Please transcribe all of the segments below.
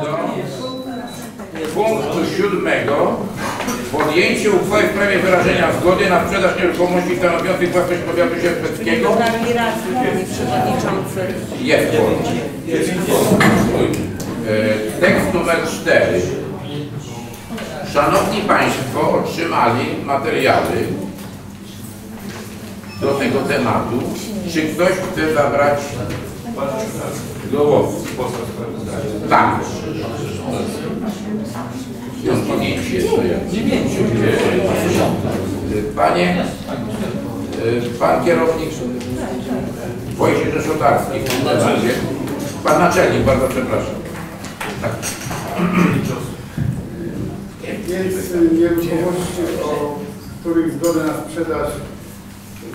do punktu siódmego podjęcie uchwały w sprawie wyrażenia zgody na sprzedaż nieruchomości stanowiących własność powiatu sierpeckiego jest form. E, Tekst numer 4. Szanowni Państwo otrzymali materiały do tego tematu. Czy ktoś chce zabrać Tak. Dziewięć jest to jak. Panie, pan kierownik Wojciech Rzeszotarski. Pan naczelnik, bardzo przepraszam. Tak. Jest nieruchomości, o których zgodę na sprzedaż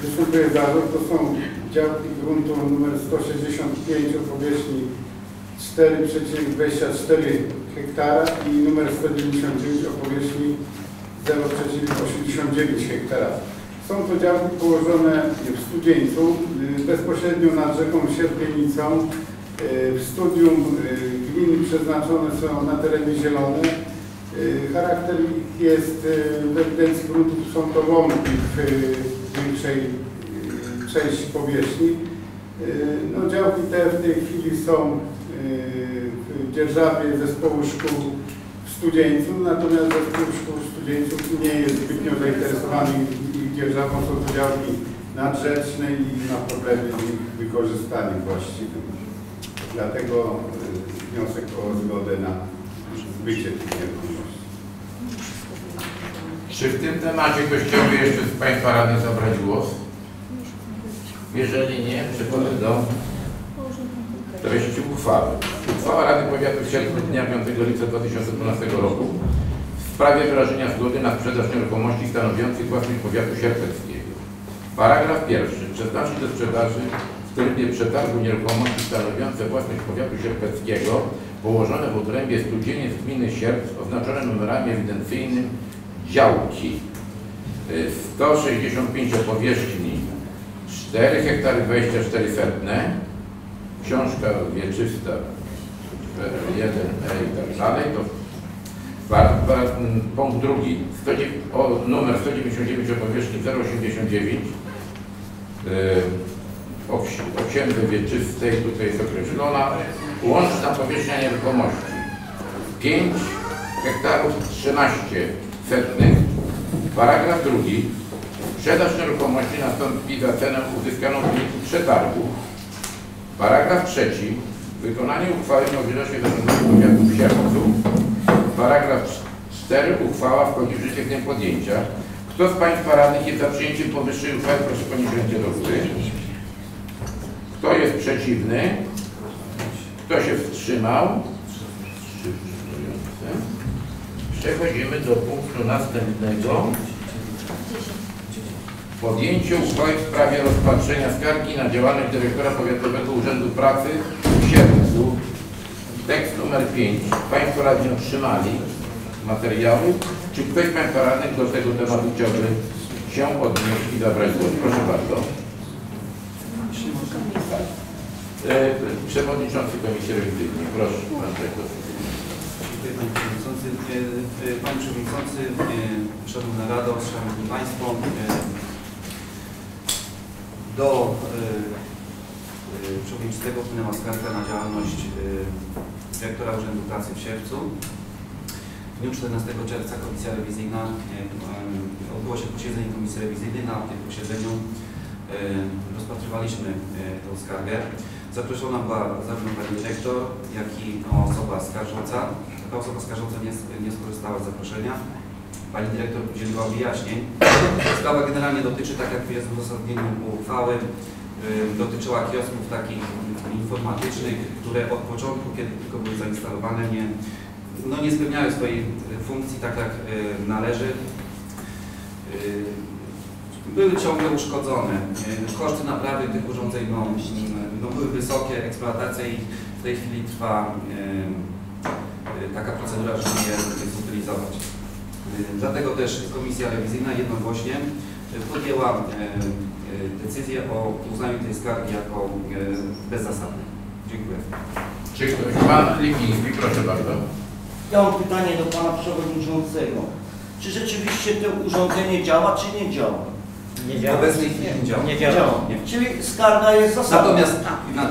występuje zarzut. To są działki gruntu numer 165 o powierzchni 4,24 hektara i numer 199 o powierzchni 0,89 hektara. Są to działki położone w Studzieńcu, y, bezpośrednio nad rzeką Sierpienicą. Y, W studium y, gminy przeznaczone są na tereny zielone. Charakter jest w ewidencji gruntów są to łąki w większej części powierzchni. Y, No, działki te w tej chwili są y, w dzierżawie zespołu szkół w Studzieńcu, natomiast zespół szkół Studzieńców nie jest zbytnio zainteresowany ich- dzierżawą. Są to działki nadrzeczne i ma problemy z ich wykorzystaniem właściwym. Dlatego y, wniosek o zgodę na zbycie tych nieruchomości. Czy w tym temacie ktoś chciałby jeszcze z Państwa radnych zabrać głos? Jeżeli nie, przechodzę do treści uchwały. Uchwała Rady Powiatu Sierpnia dnia 5 lipca 2012 roku w sprawie wyrażenia zgody na sprzedaż nieruchomości stanowiących własność powiatu sierpeckiego. Paragraf pierwszy. Przeznaczyć do sprzedaży w trybie przetargu nieruchomości stanowiące własność powiatu sierpeckiego położone w obrębie studzieniec gminy Sierpc oznaczone numerami ewidencyjnymi działki. Y, 165 o powierzchni 4 hektary 24 setne, książka wieczysta 1 e i tak dalej, to punkt drugi, 109 o, numer 199 o powierzchni 089 y, o, wieczystej, tutaj jest określona. Łączna powierzchnia nieruchomości. 5 hektarów 13 setnych. Paragraf drugi. Sprzedaż nieruchomości nastąpi za cenę uzyskaną w wyniku przetargu. Paragraf trzeci. Wykonanie uchwały na udzielenie zarządu powiatu w sierpcu. Paragraf 4. Uchwała wchodzi w życie w dniu podjęcia. Kto z Państwa radnych jest za przyjęciem powyższej uchwały? Proszę podnieść rękę do góry. Kto jest przeciwny? Kto się wstrzymał? Przechodzimy do punktu następnego. Podjęcie uchwały w sprawie rozpatrzenia skargi na działalność dyrektora Powiatowego Urzędu Pracy w Sierpcu. Tekst numer 5. Państwo radni otrzymali materiały. Czy ktoś Państwa radnych do tego tematu chciałby się odnieść i zabrać głos? Proszę bardzo. E, Przewodniczący Komisji Rewizyjnej. Proszę, Pan Rektor. Dziękuję Panie Przewodniczący. E, e, Panie Przewodniczący, Szanowna Rado, Szanowni Państwo, do e, e, Przewodniczącego wpłynęła skarga na działalność e, dyrektora Urzędu Pracy w Sierpcu. W dniu 14 czerwca Komisja Rewizyjna, odbyło się posiedzenie Komisji Rewizyjnej. Na tym posiedzeniu rozpatrywaliśmy tę skargę. Zaproszona była zarówno pani dyrektor, jak i osoba skarżąca. Ta osoba skarżąca nie, nie skorzystała z zaproszenia. Pani dyrektor udzieliła wyjaśnień. Sprawa generalnie dotyczy, tak jak jest w uzasadnieniu uchwały, dotyczyła kiosków takich informatycznych, które od początku, kiedy tylko były zainstalowane, nie, no nie spełniały swojej funkcji tak jak y, należy. Y, były ciągle uszkodzone. Y, Koszty naprawy tych urządzeń no, y, no, były wysokie, eksploatacja ich w tej chwili trwa taka procedura, żeby je zutylizować. Dlatego też Komisja Rewizyjna jednogłośnie y, podjęła y, y, decyzję o uznaniu tej skargi jako bezzasadnej. Dziękuję. Czy ktoś, pan Lipiński, proszę bardzo. Ja mam pytanie do pana przewodniczącego. Czy rzeczywiście to urządzenie działa, czy nie działa? W obecnej chwili nie działa. Nie działa. Czyli skarga jest zasadna. Natomiast, na,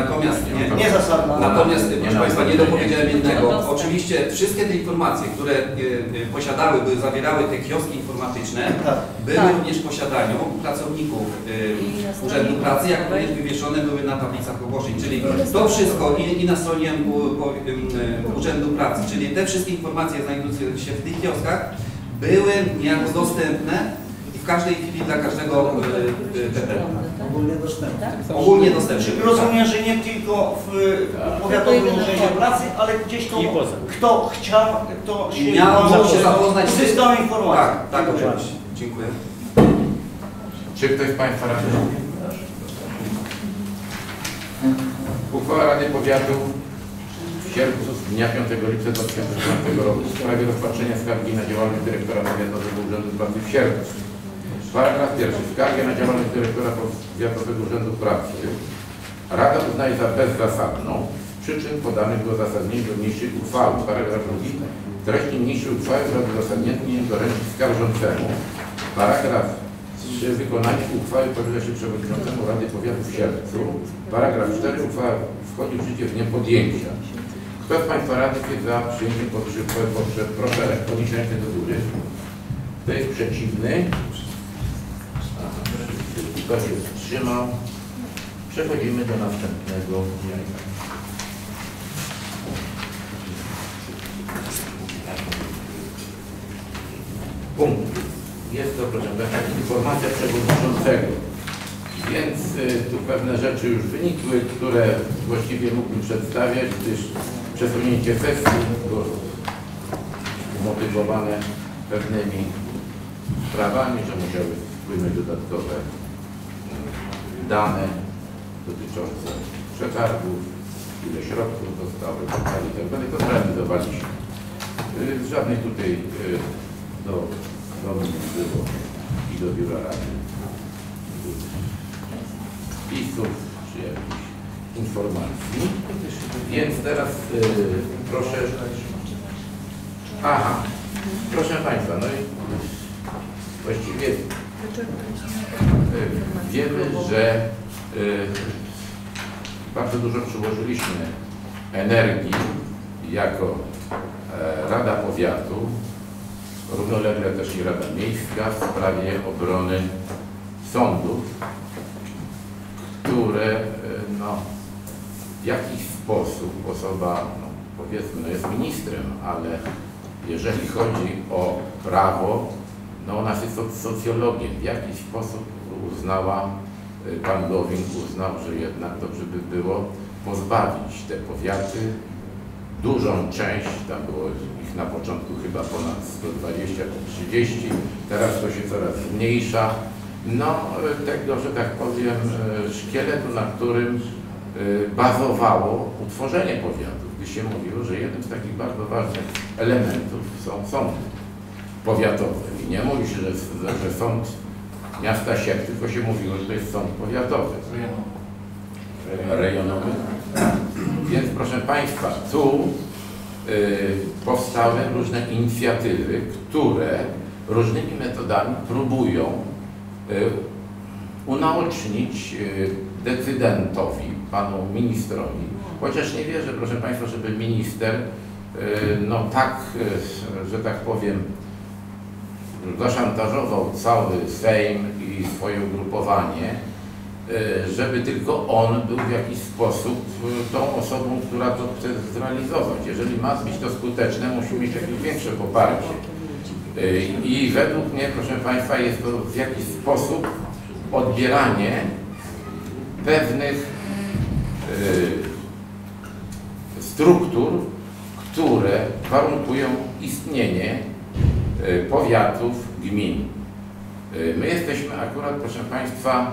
natomiast nie, nie zasadna. Natomiast, Nie proszę Państwa, nie dopowiedziałem jednego. Oczywiście wszystkie te informacje, które e, e, posiadały, były, zawierały te kioski informatyczne, Tak. były Tak. również w posiadaniu pracowników e, Urzędu Pracy, jak również wywieszone były na tablicach ogłoszeń. Czyli to wszystko i, i na stronie u, po, em, Urzędu Pracy, czyli te wszystkie informacje znajdujące się w tych kioskach były niejako dostępne w każdej chwili dla każdego e, e, TPL. Ogólnie dostępna. Tak? Ogólnie dostępne. Czyli rozumiem, że nie tylko w Tak. powiatowym urzędzie pracy, ale gdzieś to, kto chciał, kto się Miał może się zapoznać z tym. uzyskał informację. Tak, tak, oczywiście. Dziękuję. Czy ktoś z Państwa radny? Uchwała Rady Powiatu w sierpcu z dnia 5 lipca 2012 roku w sprawie rozpatrzenia skargi na działalność dyrektora Powiatowego Urzędu Pracy w sierpcu. Paragraf pierwszy. Skargę na działalność dyrektora Powiatowego Urzędu Pracy Rada uznaje za bezzasadną przyczyn podanych do uzasadnienia do niniejszej uchwały. Paragraf drugi. Treść niniejszej uchwały wraz z uzasadnieniem doręczyć skarżącemu. Paragraf 3. Wykonanie uchwały powierza się przewodniczącemu Rady Powiatu w sierpcu. Paragraf 4. Uchwała wchodzi w życie z dniem podjęcia. Kto z Państwa radnych jest za przyjęciem? Proszę, proszę podnieść rękę do góry. Kto jest przeciwny? Kto się wstrzymał? Przechodzimy do następnego jajka. Punkt. Jest to, proszę Państwa, informacja przewodniczącego. Więc y, tu pewne rzeczy już wynikły, które właściwie mógłbym przedstawiać, gdyż przesunięcie sesji było umotywowane pewnymi sprawami, że musiały wpłynąć dodatkowe dane dotyczące przetargów, ile środków zostało, itd. itd. To zrealizowaliśmy. Y, Żadnych tutaj y, do, do mnie nie było i do biura rady wpisów czy jakichś informacji. Więc teraz y, proszę. Aha, proszę Państwa, no i właściwie wiemy, że y, bardzo dużo przyłożyliśmy energii jako e, Rada Powiatu, równolegle też i Rada Miejska w sprawie obrony sądów, które e, no, w jakiś sposób osoba, no, powiedzmy, no jest ministrem, ale jeżeli chodzi o prawo, no ona soc- socjologiem, w jakiś sposób uznała, e, pan Gowin uznał, że jednak dobrze by było pozbawić te powiaty dużą część, tam było ich na początku chyba ponad 120 czy 30, teraz to się coraz zmniejsza. No, e, tego, że tak powiem, e, szkieletu, na którym bazowało utworzenie powiatu, gdy się mówiło, że jednym z takich bardzo ważnych elementów są sądy powiatowe. I nie mówi się, że, że sąd miasta Sierp, tylko się mówiło, że to jest sąd powiatowy. Rejonowy. Więc proszę Państwa, tu y, powstały różne inicjatywy, które różnymi metodami próbują y, unaocznić y, decydentowi, panu ministrowi, chociaż nie wierzę, proszę Państwa, żeby minister y, no tak, y, że tak powiem, zaszantażował cały Sejm i swoje ugrupowanie, y, żeby tylko on był w jakiś sposób y, tą osobą, która to chce zrealizować. Jeżeli ma być to skuteczne, musi mieć jakieś większe poparcie. Y, I według mnie, proszę Państwa, jest to w jakiś sposób odbieranie pewnych struktur, które warunkują istnienie powiatów, gmin. Y, My jesteśmy akurat, proszę Państwa,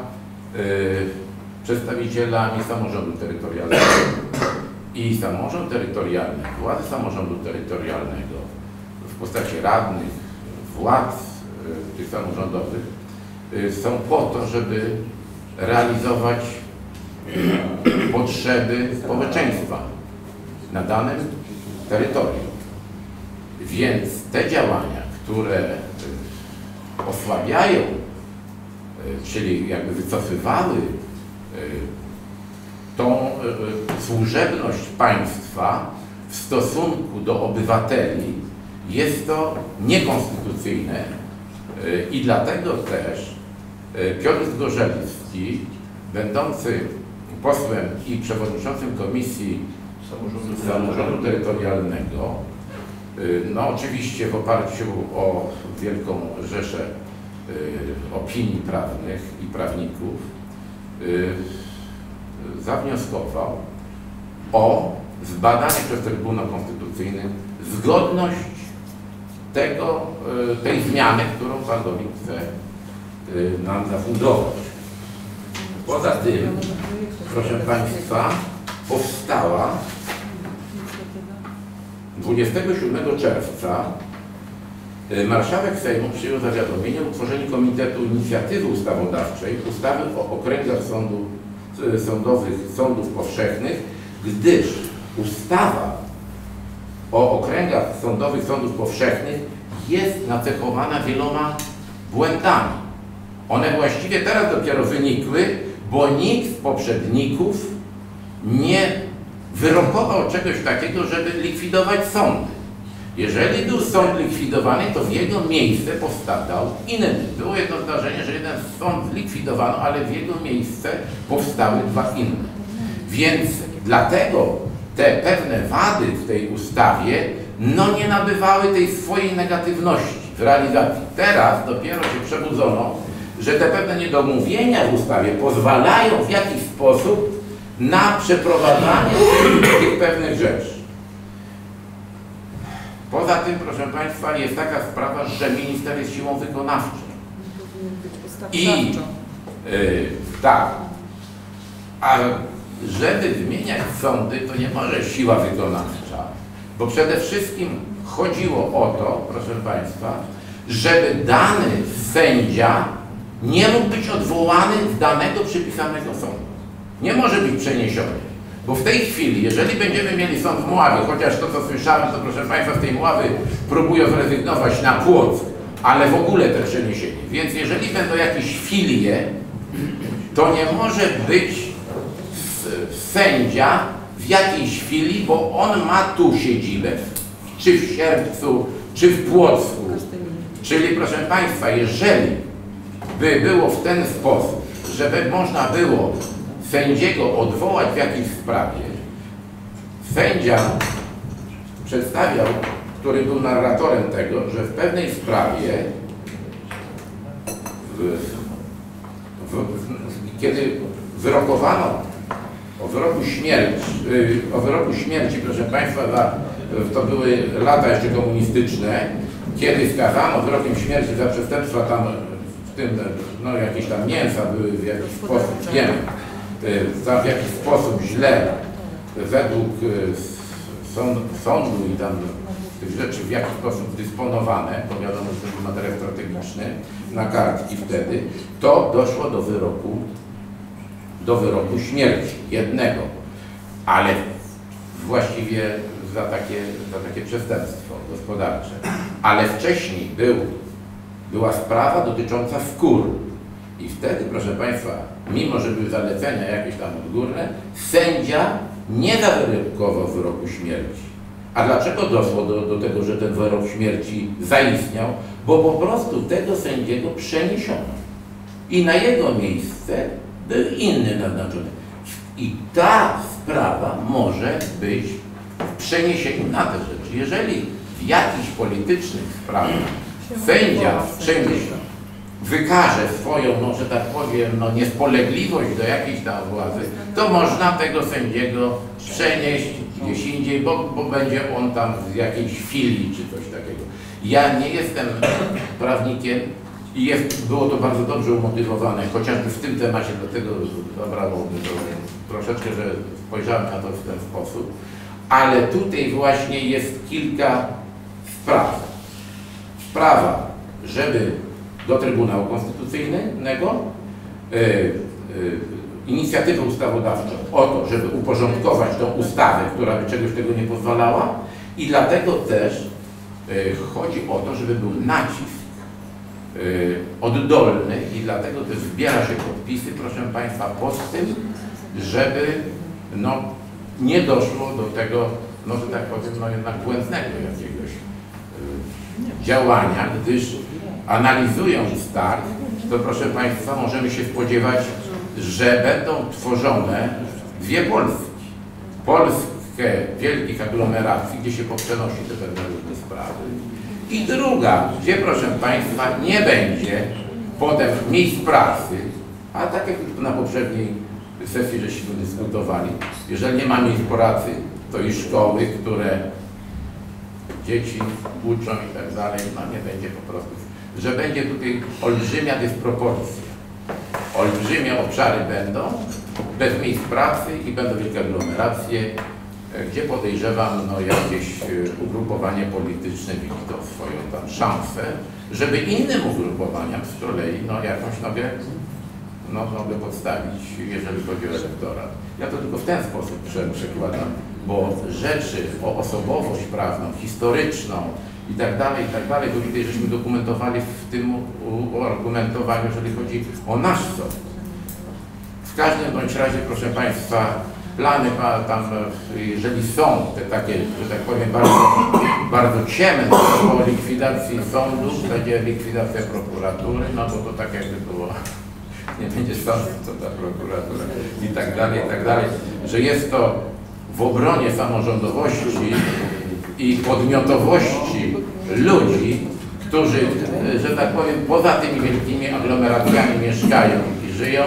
y, przedstawicielami samorządu terytorialnego i samorząd terytorialny, władze samorządu terytorialnego w postaci radnych, władz y, tych samorządowych y, są po to, żeby realizować y, potrzeby społeczeństwa. na danym terytorium. Więc te działania, które y, osłabiają, y, czyli jakby wycofywały y, tą służebność państwa w stosunku do obywateli, jest to niekonstytucyjne i dlatego też Piotr Zgorzelski, będący posłem i przewodniczącym Komisji Samorządu Terytorialnego, y, no oczywiście w oparciu o wielką rzeszę y, opinii prawnych i prawników, y, zawnioskował o zbadanie przez Trybunał Konstytucyjny zgodność tego, y, tej zmiany, którą Pan Gowin chce y, nam zafundować. Poza tym, proszę Państwa, powstała 27 czerwca y, marszałek Sejmu przyjął zawiadomienie o utworzeniu Komitetu Inicjatywy Ustawodawczej ustawy o okręgach sądu, y, sądowych sądów powszechnych, gdyż ustawa o okręgach sądowych sądów powszechnych jest nacechowana wieloma błędami. One właściwie teraz dopiero wynikły, bo nikt z poprzedników nie wyrokował czegoś takiego, żeby likwidować sądy. Jeżeli był sąd likwidowany, to w jego miejsce powstał inny. Było jedno zdarzenie, że jeden sąd zlikwidowano, ale w jego miejsce powstały dwa inne. Więc dlatego te pewne wady w tej ustawie no nie nabywały tej swojej negatywności w realizacji. Teraz dopiero się przebudzono, że te pewne niedomówienia w ustawie pozwalają w jakiś sposób na przeprowadzanie tych pewnych rzeczy. Poza tym, proszę Państwa, jest taka sprawa, że minister jest siłą wykonawczą. I yy, tak, a żeby zmieniać sądy, to nie może siła wykonawcza, bo przede wszystkim chodziło o to, proszę Państwa, żeby dany sędzia nie mógł być odwołany z danego przypisanego sądu. Nie może być przeniesiony. Bo w tej chwili, jeżeli będziemy mieli sąd w Mławie, chociaż to co słyszałem, to proszę Państwa z tej Mławy próbują zrezygnować na Płock, ale w ogóle te przeniesienie. Więc jeżeli będą jakieś filie, to nie może być sędzia w jakiejś chwili, bo on ma tu siedzibę, czy w Sierpcu, czy w Płocku. Czyli proszę Państwa, jeżeli by było w ten sposób, żeby można było sędziego odwołać w jakiejś sprawie, sędzia przedstawiał, który był narratorem tego, że w pewnej sprawie, w, w, w, kiedy wyrokowano o wyroku śmierci, y, o wyroku śmierci, proszę Państwa, za, to były lata jeszcze komunistyczne, kiedy skazano wyrokiem śmierci za przestępstwa tam, w tym, no jakieś tam mięsa były w jakiś sposób, wiem, y, za w jakiś sposób źle według y, sąd, sądu i tam tych rzeczy w jakiś sposób dysponowane, bo wiadomo, że to materiał strategiczny na kartki wtedy, to doszło do wyroku do wyroku śmierci jednego, ale właściwie za takie, za takie przestępstwo gospodarcze. Ale wcześniej był, była sprawa dotycząca skór. I wtedy, proszę Państwa, mimo że były zalecenia jakieś tam odgórne, sędzia nie zawyrokował wyroku śmierci. A dlaczego doszło do, do tego, że ten wyrok śmierci zaistniał? Bo po prostu tego sędziego przeniesiono. I na jego miejsce był inny naznaczony. I ta sprawa może być w przeniesieniu na te rzeczy. Jeżeli w jakichś politycznych sprawach sędzia czymś wykaże swoją, no, że tak powiem, no, niespolegliwość do jakiejś tam władzy, to można tego sędziego przenieść gdzieś indziej, bo, bo będzie on tam z jakiejś filii czy coś takiego. Ja nie jestem prawnikiem i jest, było to bardzo dobrze umotywowane, chociażby w tym temacie, dlatego zabrało mi to troszeczkę, że spojrzałem na to w ten sposób, ale tutaj właśnie jest kilka spraw. Sprawa, żeby do Trybunału Konstytucyjnego y, y, inicjatywę ustawodawczą o to, żeby uporządkować tą ustawę, która by czegoś tego nie pozwalała i dlatego też y, chodzi o to, żeby był nacisk oddolny i dlatego też zbiera się podpisy, proszę Państwa, pod tym, żeby no, nie doszło do tego, no że tak powiem, no jednak błędnego jakiegoś działania, gdyż analizując start, to proszę Państwa, możemy się spodziewać, że będą tworzone dwie Polski. Polskę wielkich aglomeracji, gdzie się poprzenosi te pewne różne sprawy. I druga, gdzie proszę Państwa nie będzie potem miejsc pracy, a tak jak na poprzedniej sesji żeśmy dyskutowali, jeżeli nie ma miejsc pracy, to i szkoły, które dzieci uczą i tak dalej, no nie będzie po prostu, że będzie tutaj olbrzymia dysproporcja. Olbrzymie obszary będą, bez miejsc pracy i będą wielkie aglomeracje, e, gdzie podejrzewam, no jakieś e, ugrupowanie polityczne widzi to swoją tam szansę, żeby innym ugrupowaniom z kolei, no jakąś nogę, no, nogę podstawić, jeżeli chodzi o elektorat. Ja to tylko w ten sposób prze- przekładam, bo rzeczy o osobowość prawną, historyczną i tak dalej, i tak dalej, bo widać, żeśmy dokumentowali w tym u- uargumentowaniu, jeżeli chodzi o nasz sąd. W każdym bądź razie, proszę Państwa, plany tam, jeżeli są te takie, że tak powiem, bardzo, bardzo ciemne, po likwidacji sądu będzie likwidacja prokuratury, no bo to tak jakby było, nie będzie sądu, to ta prokuratura i tak dalej, i tak dalej, że jest to w obronie samorządowości i podmiotowości ludzi, którzy, e, że tak powiem, poza tymi wielkimi aglomeracjami mieszkają i żyją,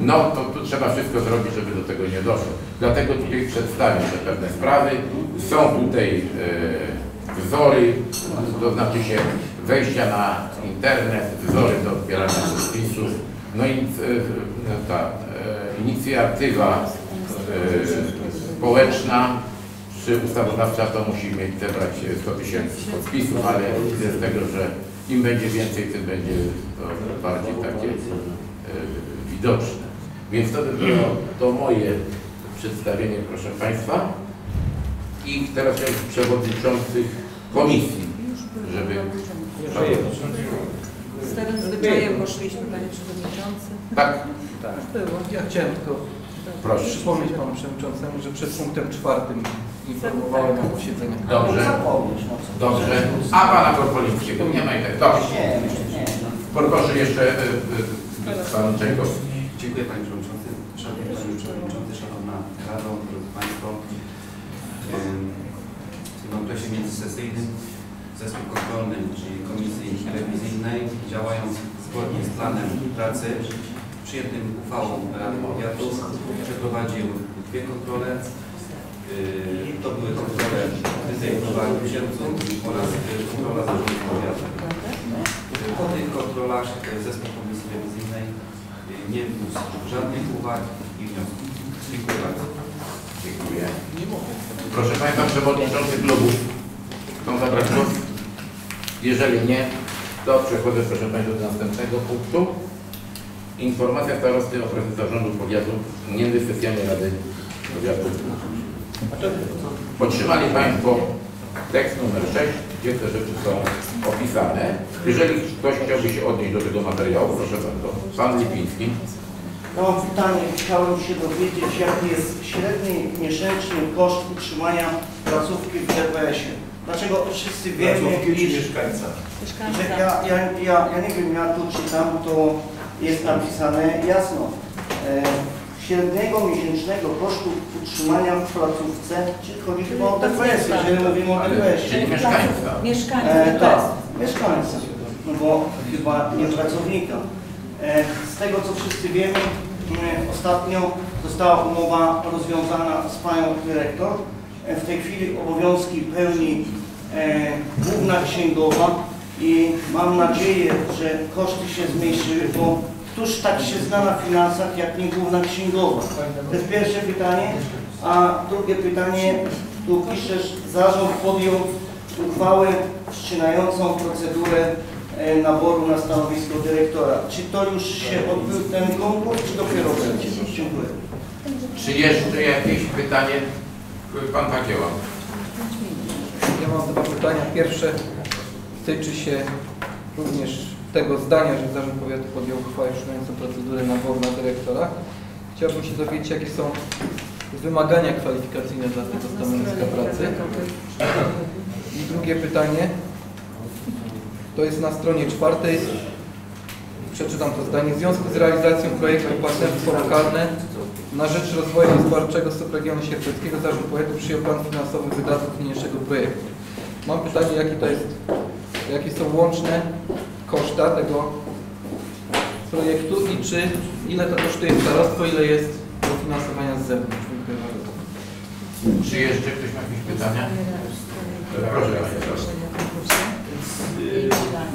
no to tu trzeba wszystko zrobić, żeby do tego nie doszło. Dlatego tutaj przedstawię te pewne sprawy. Są tutaj e, wzory, to znaczy się wejścia na internet, wzory do odbierania podpisów, no i e, ta e, inicjatywa e, społeczna czy ustawodawcza to musi mieć zebrać 100 tysięcy podpisów, ale widzę z tego, że im będzie więcej, tym będzie to bardziej takie e, widoczne. Więc to by było to moje przedstawienie, proszę Państwa. I teraz chciałbym przewodniczących komisji, żeby... Starym zwyczajem poszliśmy, panie przewodniczący. Tak, Tak. Było. Ja chciałem tylko proszę. przypomnieć panu przewodniczącemu, że przed punktem czwartym informowałem o posiedzeniach. Dobrze, Zapomnieć, no co? dobrze. A pana Korpolińskiego, nie ma i tak. Dobrze. Nie. Poproszę jeszcze e, e, pan Czajkowski. Dziękuję Panie Przewodniczący. Szanowny Panie Przewodniczący, Szanowna Rado, drodzy Państwo. W tym okresie międzysesyjnym zespół kontrolny, czyli Komisji Rewizyjnej, działając zgodnie z planem pracy, przyjętym uchwałą Rady Powiatu, przeprowadził dwie kontrole. Yy, To były kontrole wyzejmowane w sierpcu oraz yy, kontrola zarządu powiatu. Po tych kontrolach zespół Komisji Rewizyjnej nie wniósł żadnych uwag i wniosków. Dziękuję bardzo. Dziękuję. Proszę Państwa, przewodniczący klubów chcą zabrać głos? Jeżeli nie, to przechodzę, proszę Państwa, do następnego punktu. Informacja starosty o pracy zarządu powiatu między sesjami Rady Powiatu. Otrzymali Państwo tekst numer 6, gdzie te rzeczy są opisane. Jeżeli ktoś chciałby się odnieść do tego materiału, proszę bardzo. Pan Lipiński. Ja mam pytanie, chciałem się dowiedzieć, jaki jest średni miesięczny koszt utrzymania placówki w DPS-ie. Dlaczego wszyscy wiemy, iż, że Mieszkańca. ja, ja, ja, ja nie wiem, ja tu czytam, to jest napisane jasno. E, średniego miesięcznego kosztu utrzymania w placówce, czyli chodzi chyba o DPS, jeżeli mówimy o DPS-ie. czyli mieszkańca. Mieszkańca. E, bez. tak, mieszkańca, no bo chyba nie pracownika. E, z tego co wszyscy wiemy, e, ostatnio została umowa rozwiązana z panią dyrektor. E, w tej chwili obowiązki pełni e, główna księgowa i mam nadzieję, że koszty się zmniejszyły, bo któż tak się zna na finansach jak nie główna księgowa? To jest pierwsze pytanie. A drugie pytanie, tu piszesz, zarząd podjął uchwałę wszczynającą procedurę e, naboru na stanowisko dyrektora. Czy to już się odbył ten konkurs, czy dopiero będzie? Dziękuję. Czy jeszcze jakieś pytanie? Pan Pakieła. Ja mam dwa pytania. Pierwsze tyczy się również tego zdania, że Zarząd Powiatu podjął uchwałę wszczynającą procedurę naboru na dyrektora. Chciałbym się dowiedzieć, jakie są wymagania kwalifikacyjne dla tego stanowiska pracy. I drugie pytanie, to jest na stronie czwartej, przeczytam to zdanie. W związku z realizacją projektu Partnerstwo Lokalne na rzecz rozwoju gospodarczego subregionu sierpeckiego Zarząd Powiatu przyjął plan finansowy wydatków niniejszego projektu. Mam pytanie, jakie to jest, jakie są łączne koszta tego projektu i czy, ile to kosztuje starostwo, ile jest dofinansowania z zewnątrz. Dziękuję bardzo. Czy jeszcze ktoś ma jakieś pytania? Proszę Panie Proszę.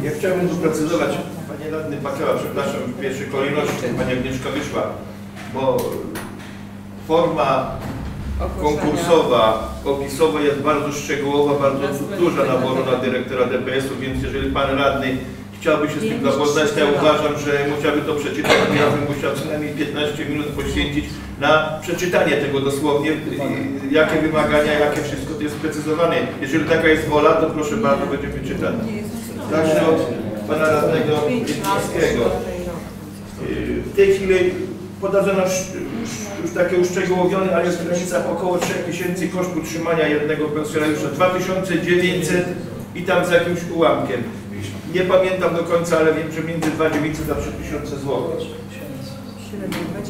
Ja chciałbym doprecyzować, Panie Radny Pakela, przepraszam, w pierwszej kolejności Pani Agnieszka wyszła, bo forma konkursowa, opisowa jest bardzo szczegółowa, bardzo duża naboru na dyrektora DPS-u, więc jeżeli Pan Radny chciałby się z tym zapoznać, to ja uważam, że musiałby to przeczytać, ja bym musiał co najmniej 15 minut poświęcić na przeczytanie tego dosłownie, jakie wymagania, jakie wszystko to jest sprecyzowane. Jeżeli taka jest wola, to proszę bardzo, będziemy czytać. Zacznę od Pana Radnego Wietnickiego. W tej chwili podano już, takie uszczegółowione, ale jest w granicach około 3000 koszt utrzymania jednego pensjonariusza, 2900 i tam z jakimś ułamkiem. Nie pamiętam do końca, ale wiem, że między 2900 a 3000 zł.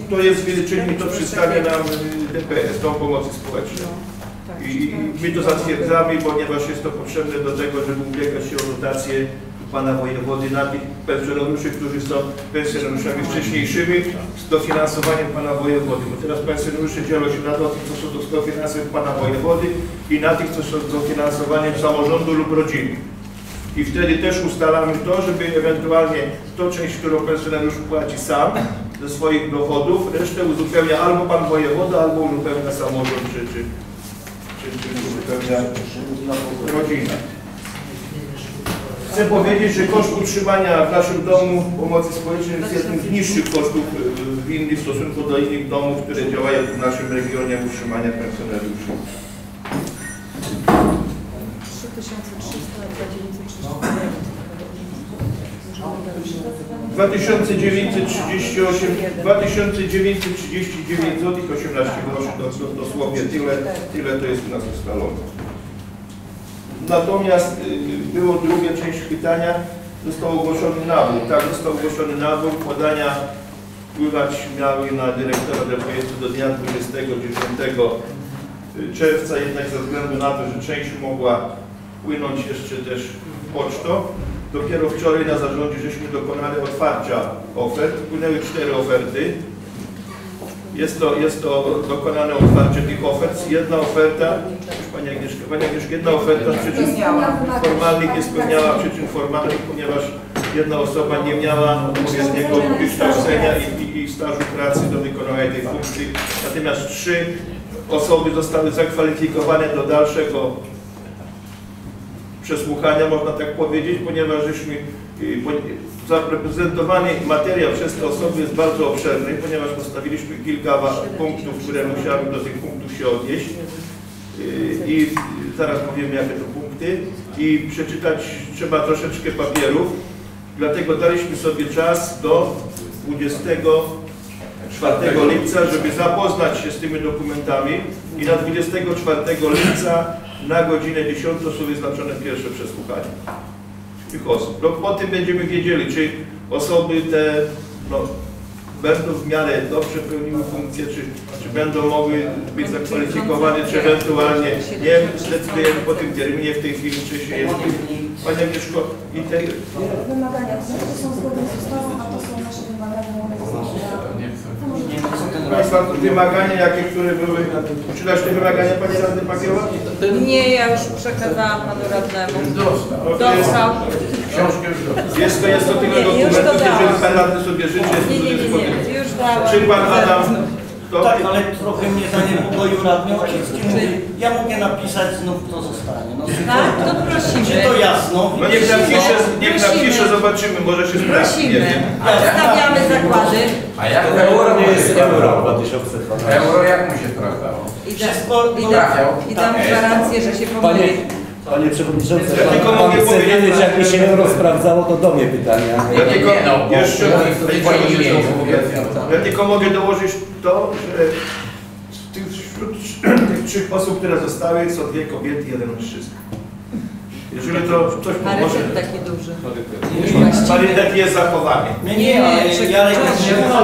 To jest wyliczenie, to przedstawia nam y, DPS, Dom Pomocy Społecznej. I my to zatwierdzamy, ponieważ jest to potrzebne do tego, żeby ubiegać się o dotację Pana Wojewody na tych pensjonariuszy, którzy są pensjonariuszami wcześniejszymi z dofinansowaniem Pana Wojewody. Bo teraz pensjonariusze dzielą się na to, tych, co są dofinansowaniem Pana Wojewody i na tych, co są z dofinansowaniem samorządu lub rodziny. I wtedy też ustalamy to, żeby ewentualnie tą część, którą pensjonariusz płaci sam ze swoich dochodów, resztę uzupełnia albo Pan Wojewoda, albo uzupełnia samorząd, czy, czy, czy, czy uzupełnia rodzina. Chcę powiedzieć, że koszt utrzymania w naszym domu pomocy społecznej jest jednym z niższych kosztów y, w stosunku do innych domów, które działają w naszym regionie utrzymania pensjonariuszy. 3300 na 939. 2938, 2939 zł 18 groszy, dos- dos- dosłownie tyle, tyle to jest u nas ustalone. Natomiast y, było druga część pytania, został ogłoszony nabór. Tak, został ogłoszony nabór, podania wpływać miały na dyrektora DPS do dnia 29 czerwca, jednak ze względu na to, że część mogła płynąć jeszcze też pocztą, Dopiero wczoraj na zarządzie żeśmy dokonali otwarcia ofert. Wpłynęły cztery oferty. Jest to, jest to dokonane otwarcie tych ofert. Jedna oferta, Pani Agnieszka, Pani Agnieszka, jedna oferta z przyczyn formalnych nie spełniała przyczyn formalnych, ponieważ jedna osoba nie miała odpowiedniego wykształcenia i, i, i stażu pracy do wykonania tej funkcji. Natomiast trzy osoby zostały zakwalifikowane do dalszego przesłuchania, można tak powiedzieć, ponieważ żeśmy y, zaprezentowany materiał przez te osoby jest bardzo obszerny, ponieważ postawiliśmy kilka punktów, które musiały do tych punktów się odnieść. Y, I zaraz powiemy, jakie to punkty. I przeczytać trzeba troszeczkę papierów, dlatego daliśmy sobie czas do 24 lipca, żeby zapoznać się z tymi dokumentami i na 24 lipca na godzinę 10 są wyznaczone pierwsze przesłuchania tych osób. No, po tym będziemy wiedzieli, czy osoby te no, będą w miarę dobrze pełniły funkcję, czy, czy będą mogły być zakwalifikowane, czy ewentualnie nie zdecydujemy po tym terminie w tej chwili, czy się jest. Panie Agnieszko, i te, Wymagania, to są zgodne z ustawą, a to są nasze wymagania. Państwa wymagania, jakie, które były, czy dasz te wymagania Panie Radny Pakieła? Nie, ja już przekazałam panu radnemu. Dostał. Dostał. Książkę już dostał. jest to, jest to tyle dokumentów, jeżeli Pan Radny sobie życzy, jest Nie, nie, nie. Już dałam. Czy Pan Adam to Tak, ale trochę mnie zaniepokoił radny Ociecki. Mówi, Ja mogę napisać znów, kto zostanie. No, Tak, to prosimy. Czy to jasno? no niech napisze, niech napisze, zobaczymy, może się sprawdzi. Prosimy. wiem. Stawiamy zakłady A jak To euro nie jest euro euro? 2012. Euro jak mu się sprawdzało? i, da, Wszystko i, da, i dam gwarancję, że się Panie, pomyli. Panie przewodniczący, Ja tylko pan, mogę chce powiedzieć- wiedzieć jak mi się euro sprawdzało, to do mnie pytania. Ja tylko, Nie, no, jeszcze, ja tylko mogę dołożyć to, że wśród tych trzech osób, które zostały, są dwie kobiety i jeden mężczyzna. Jeżeli to ktoś pomoże, taki duży. jest zachowany. Nie, nie, ale Nie, Jarek No,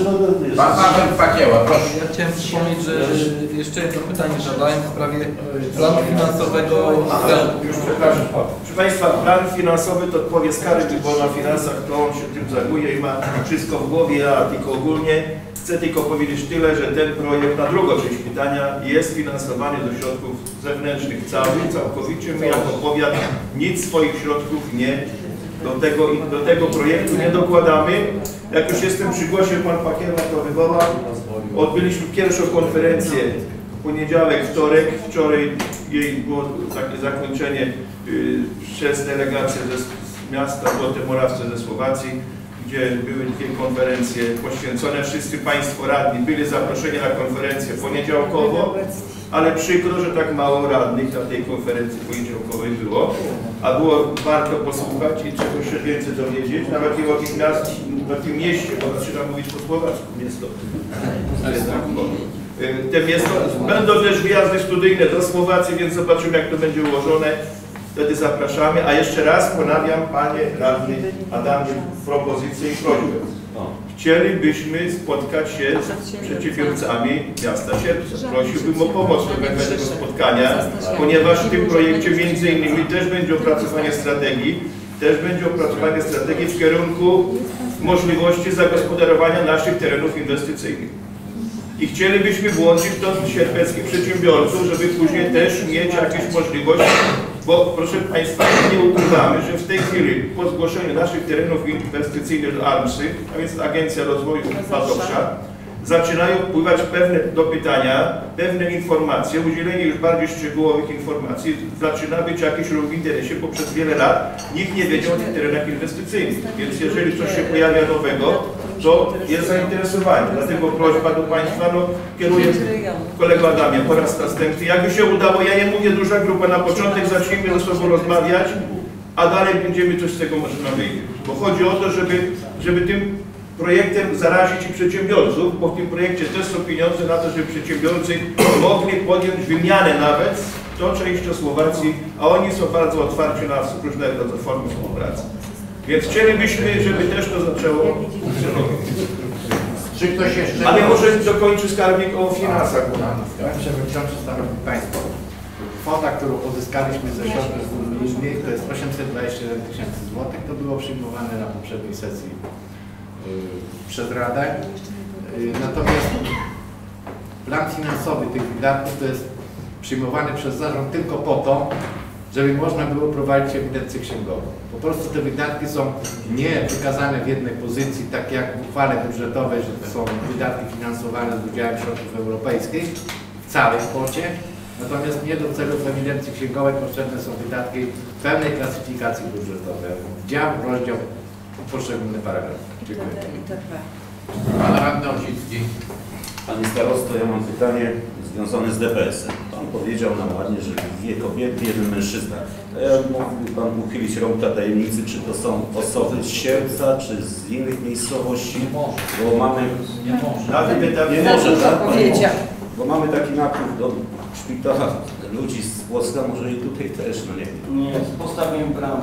do Pan Paweł Pakieła, proszę. Ja chciałem przypomnieć, że jeszcze jedno pytanie zadałem w sprawie planu finansowego. Już przepraszam. Proszę Państwa, plan finansowy to odpowie skary, bo na finansach to on się tym zajmuje i ma wszystko w głowie, a tylko ogólnie chcę tylko powiedzieć tyle, że ten projekt na drugą część pytania jest finansowany ze środków zewnętrznych cały, całkowicie. My jako powiat nic swoich środków nie do tego, do tego projektu nie dokładamy. Jak już jestem przy głosie, Pan Pakiewa to wywołał. Odbyliśmy pierwszą konferencję w poniedziałek, wtorek. Wczoraj jej było takie zakończenie y, przez delegację z miasta Złote Morawce ze Słowacji, gdzie były dwie konferencje poświęcone. Wszyscy Państwo radni byli zaproszeni na konferencję poniedziałkowo, ale przykro, że tak mało radnych na tej konferencji poniedziałkowej było, a było warto posłuchać i czegoś się więcej dowiedzieć. Nawet i o tych miast, o tym mieście, bo zaczynam mówić po słowacku, miasto. Y, Te miasto, będą też wyjazdy studyjne do Słowacji, więc zobaczymy jak to będzie ułożone. Wtedy zapraszamy. A jeszcze raz ponawiam Panie Radny Adamie propozycję i prośbę. Chcielibyśmy spotkać się z przedsiębiorcami miasta Sierpca. Prosiłbym o pomoc do tego spotkania, ponieważ w tym projekcie między innymi też będzie opracowanie strategii, też będzie opracowanie strategii w kierunku możliwości zagospodarowania naszych terenów inwestycyjnych. I chcielibyśmy włączyć w to sierpeckich przedsiębiorców, żeby później też mieć jakieś możliwości, bo proszę Państwa, nie ukrywamy, że w tej chwili po zgłoszeniu naszych terenów inwestycyjnych do ARMSy, a więc Agencja Rozwoju Mazowsza, zaczynają wpływać pewne do pytania, pewne informacje, udzielenie już bardziej szczegółowych informacji, zaczyna być jakiś ruch w interesie, bo przez wiele lat. Nikt nie wiedział o tych terenach inwestycyjnych, więc jeżeli coś się pojawia nowego, to jest zainteresowanie. Dlatego prośba do Państwa, no kieruję kolego Adamie po raz następny. Jakby się udało, ja nie mówię duża grupa, na początek zacznijmy ze sobą rozmawiać, a dalej będziemy coś z tego można wyjść. Bo chodzi o to, żeby, żeby tym projektem zarazić i przedsiębiorców, bo w tym projekcie też są pieniądze na to, żeby przedsiębiorcy mogli podjąć wymianę nawet tą częścią Słowacji, a oni są bardzo otwarci na rodzaju formy współpracy. Więc chcielibyśmy, żeby też to zaczęło funkcjonować. Czy ktoś jeszcze... Ale może dokończy skarbnik o finansach. bo- Panie Przewodniczący, Szanowni Państwo, kwota, którą uzyskaliśmy ze środków unijnych to jest 821 tysięcy złotych. To było przyjmowane na poprzedniej sesji y, przez Radę. Y, Natomiast plan finansowy tych wydatków to jest przyjmowany przez zarząd tylko po to, żeby można było prowadzić ewidencję księgową. Po prostu te wydatki są nie wykazane w jednej pozycji, tak jak w uchwale budżetowej, że to są wydatki finansowane z udziałem środków europejskich w całej kwocie, natomiast nie do celów ewidencji księgowej potrzebne są wydatki w pełnej klasyfikacji budżetowej. Dział, rozdział, poszczególny paragraf. Dziękuję. Pan Radny Ociński. Panie starosto, ja mam pytanie związane z DPS-em. Pan powiedział nam ładnie, że dwie kobiety, jeden mężczyzna. Ja mógłby Pan uchylić rąk dla tajemnicy, czy to są osoby z Sierpca, czy z innych miejscowości? Bo mamy... Nawet pytam, Nie może, tak? powiedział. Bo mamy taki napływ do szpitala ludzi z Płocka, może i tutaj też, no nie wiem. Nie, postawiłem bramę.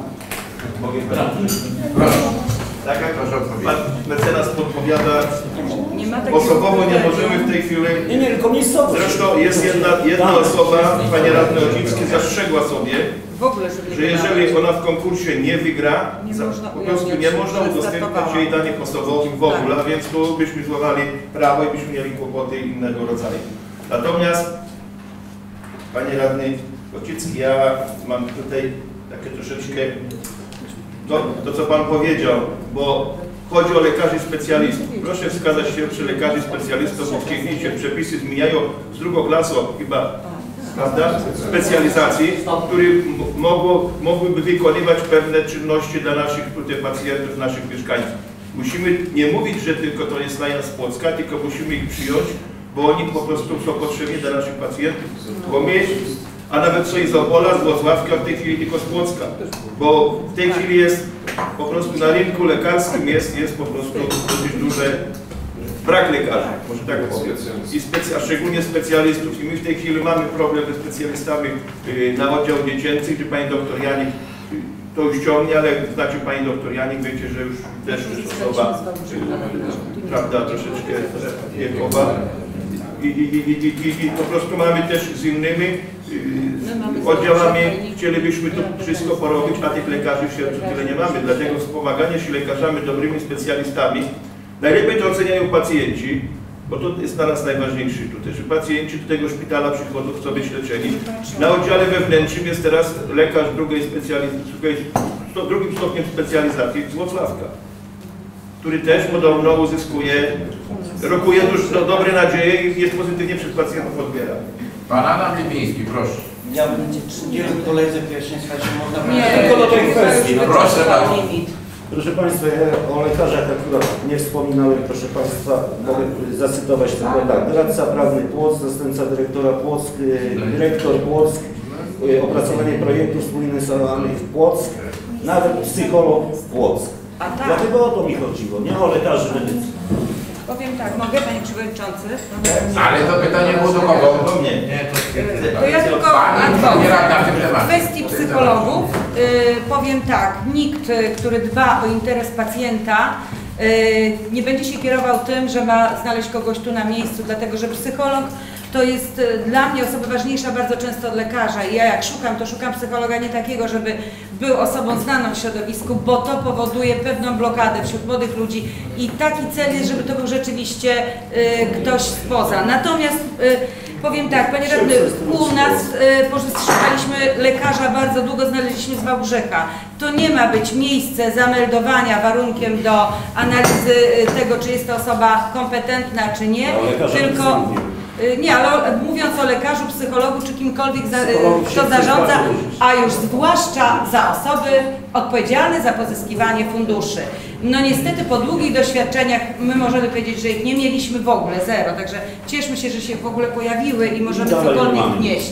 Mogę powiedzieć. Proszę. Tak jak Proszę odpowiedzieć. pan mecenas podpowiada, Nie ma osobowo nie możemy w tej chwili Nie, nie, tylko miejscowość. Zresztą jest jedna, jedna osoba, panie radny Odziński, zastrzegła sobie, W ogóle, żeby że jeżeli ona w konkursie nie wygra, Nie za, można po prostu nie można udostępniać jej danych osobowych w ogóle, a więc tu byśmy złamali prawo i byśmy mieli kłopoty innego rodzaju. Natomiast, panie radny Kocicki, ja mam tutaj takie troszeczkę to, to co pan powiedział, bo Chodzi o lekarzy specjalistów. Proszę wskazać się przy lekarzy specjalistów, bo w przepisy zmieniają z drugoklasą chyba, prawda, specjalizacji, które m- mogło, mogłyby wykonywać pewne czynności dla naszych tutaj pacjentów, naszych mieszkańców. Musimy nie mówić, że tylko to jest Lion z Płocka, tylko musimy ich przyjąć, bo oni po prostu są potrzebni dla naszych pacjentów. Bo my, a nawet co z Opola, z Włocławka, w tej chwili tylko z Płocka. Bo w tej chwili jest po prostu na rynku lekarskim jest, jest po prostu dosyć duże brak lekarzy, może tak powiem. I specy, a szczególnie specjalistów. I my w tej chwili mamy problem ze specjalistami y, na oddział dziecięcy, gdzie pani doktor Janik y, to już ciągnie, ale znacie pani doktor Janik, wiecie, że już też jest osoba, y, prawda, troszeczkę wiekowa. I, i, i, i, i, po prostu mamy też z innymi oddziałami, chcielibyśmy to wszystko porobić, a tych lekarzy w sierpcu tyle nie mamy. Dlatego wspomaganie się lekarzami, dobrymi specjalistami, najlepiej to oceniają pacjenci, bo to jest dla nas najważniejszy tutaj, że pacjenci do tego szpitala przychodzą, chcą być leczeni. Na oddziale wewnętrznym jest teraz lekarz drugiej specjalizacji, drugim stopniem specjalizacji z Włocławka, który też podobno uzyskuje, rokuje już do dobre nadzieje i jest pozytywnie przez pacjentów odbierany. Pan Adam Lipiński, proszę. Ja bym udzielił koledze pierwszeństwa, jeśli można Nie. Tylko do tej kwestii, no proszę bardzo. Proszę Państwa, ja o lekarzach akurat nie wspominałem, proszę Państwa, mogę zacytować tylko tak. Radca prawny Płock, zastępca dyrektora Płock, y, dyrektor Płock, y, opracowanie projektów współinwestowanych w Płock, nawet psycholog Płock. A tak. Dlatego o to mi chodziło, nie o lekarzy medycy. Powiem tak, mogę Panie Przewodniczący? Ale to pytanie było do kogo? Do mnie. To ja tylko nie w kwestii psychologów y, powiem tak, nikt, y, który dba o interes pacjenta y, nie będzie się kierował tym, że ma znaleźć kogoś tu na miejscu, dlatego że psycholog to jest y, dla mnie osoba ważniejsza bardzo często od lekarza i ja jak szukam, to szukam psychologa nie takiego, żeby był osobą znaną w środowisku, bo to powoduje pewną blokadę wśród młodych ludzi i taki cel jest, żeby to był rzeczywiście y, ktoś spoza. Natomiast y, powiem tak, Panie Radny, u nas y, poszukaliśmy lekarza bardzo długo, znaleźliśmy z Wałbrzycha. To nie ma być miejsce zameldowania warunkiem do analizy tego, czy jest to osoba kompetentna, czy nie, A o lekarza tylko... Y, Nie, ale mówiąc o lekarzu, psychologu czy kimkolwiek, za, y, kto zarządza, a już zwłaszcza za osoby odpowiedzialne za pozyskiwanie funduszy. No niestety po długich doświadczeniach my możemy powiedzieć, że ich nie mieliśmy w ogóle, zero, także cieszmy się, że się w ogóle pojawiły i możemy cokolwiek wnieść.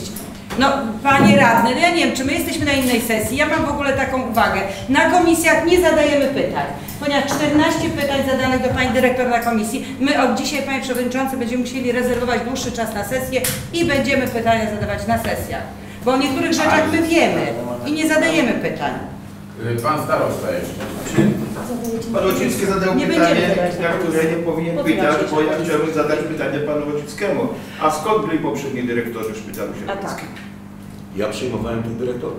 No, panie radny, no ja nie wiem, czy my jesteśmy na innej sesji. Ja mam w ogóle taką uwagę. Na komisjach nie zadajemy pytań, ponieważ 14 pytań zadanych do pani dyrektor na komisji. My od dzisiaj, panie przewodniczący, będziemy musieli rezerwować dłuższy czas na sesję i będziemy pytania zadawać na sesjach. Bo o niektórych rzeczach my wiemy i nie zadajemy pytań. Y, Pan starosta jeszcze. Pan Wojcicki zadał Nie pytanie, na które nie powinien pytać, bo ja chciałbym zadać pytanie panu Wojcickiemu. A skąd byli poprzedni dyrektorzy szpitalu tak. sierpowskiego? Ja przyjmowałem tych dyrektorów.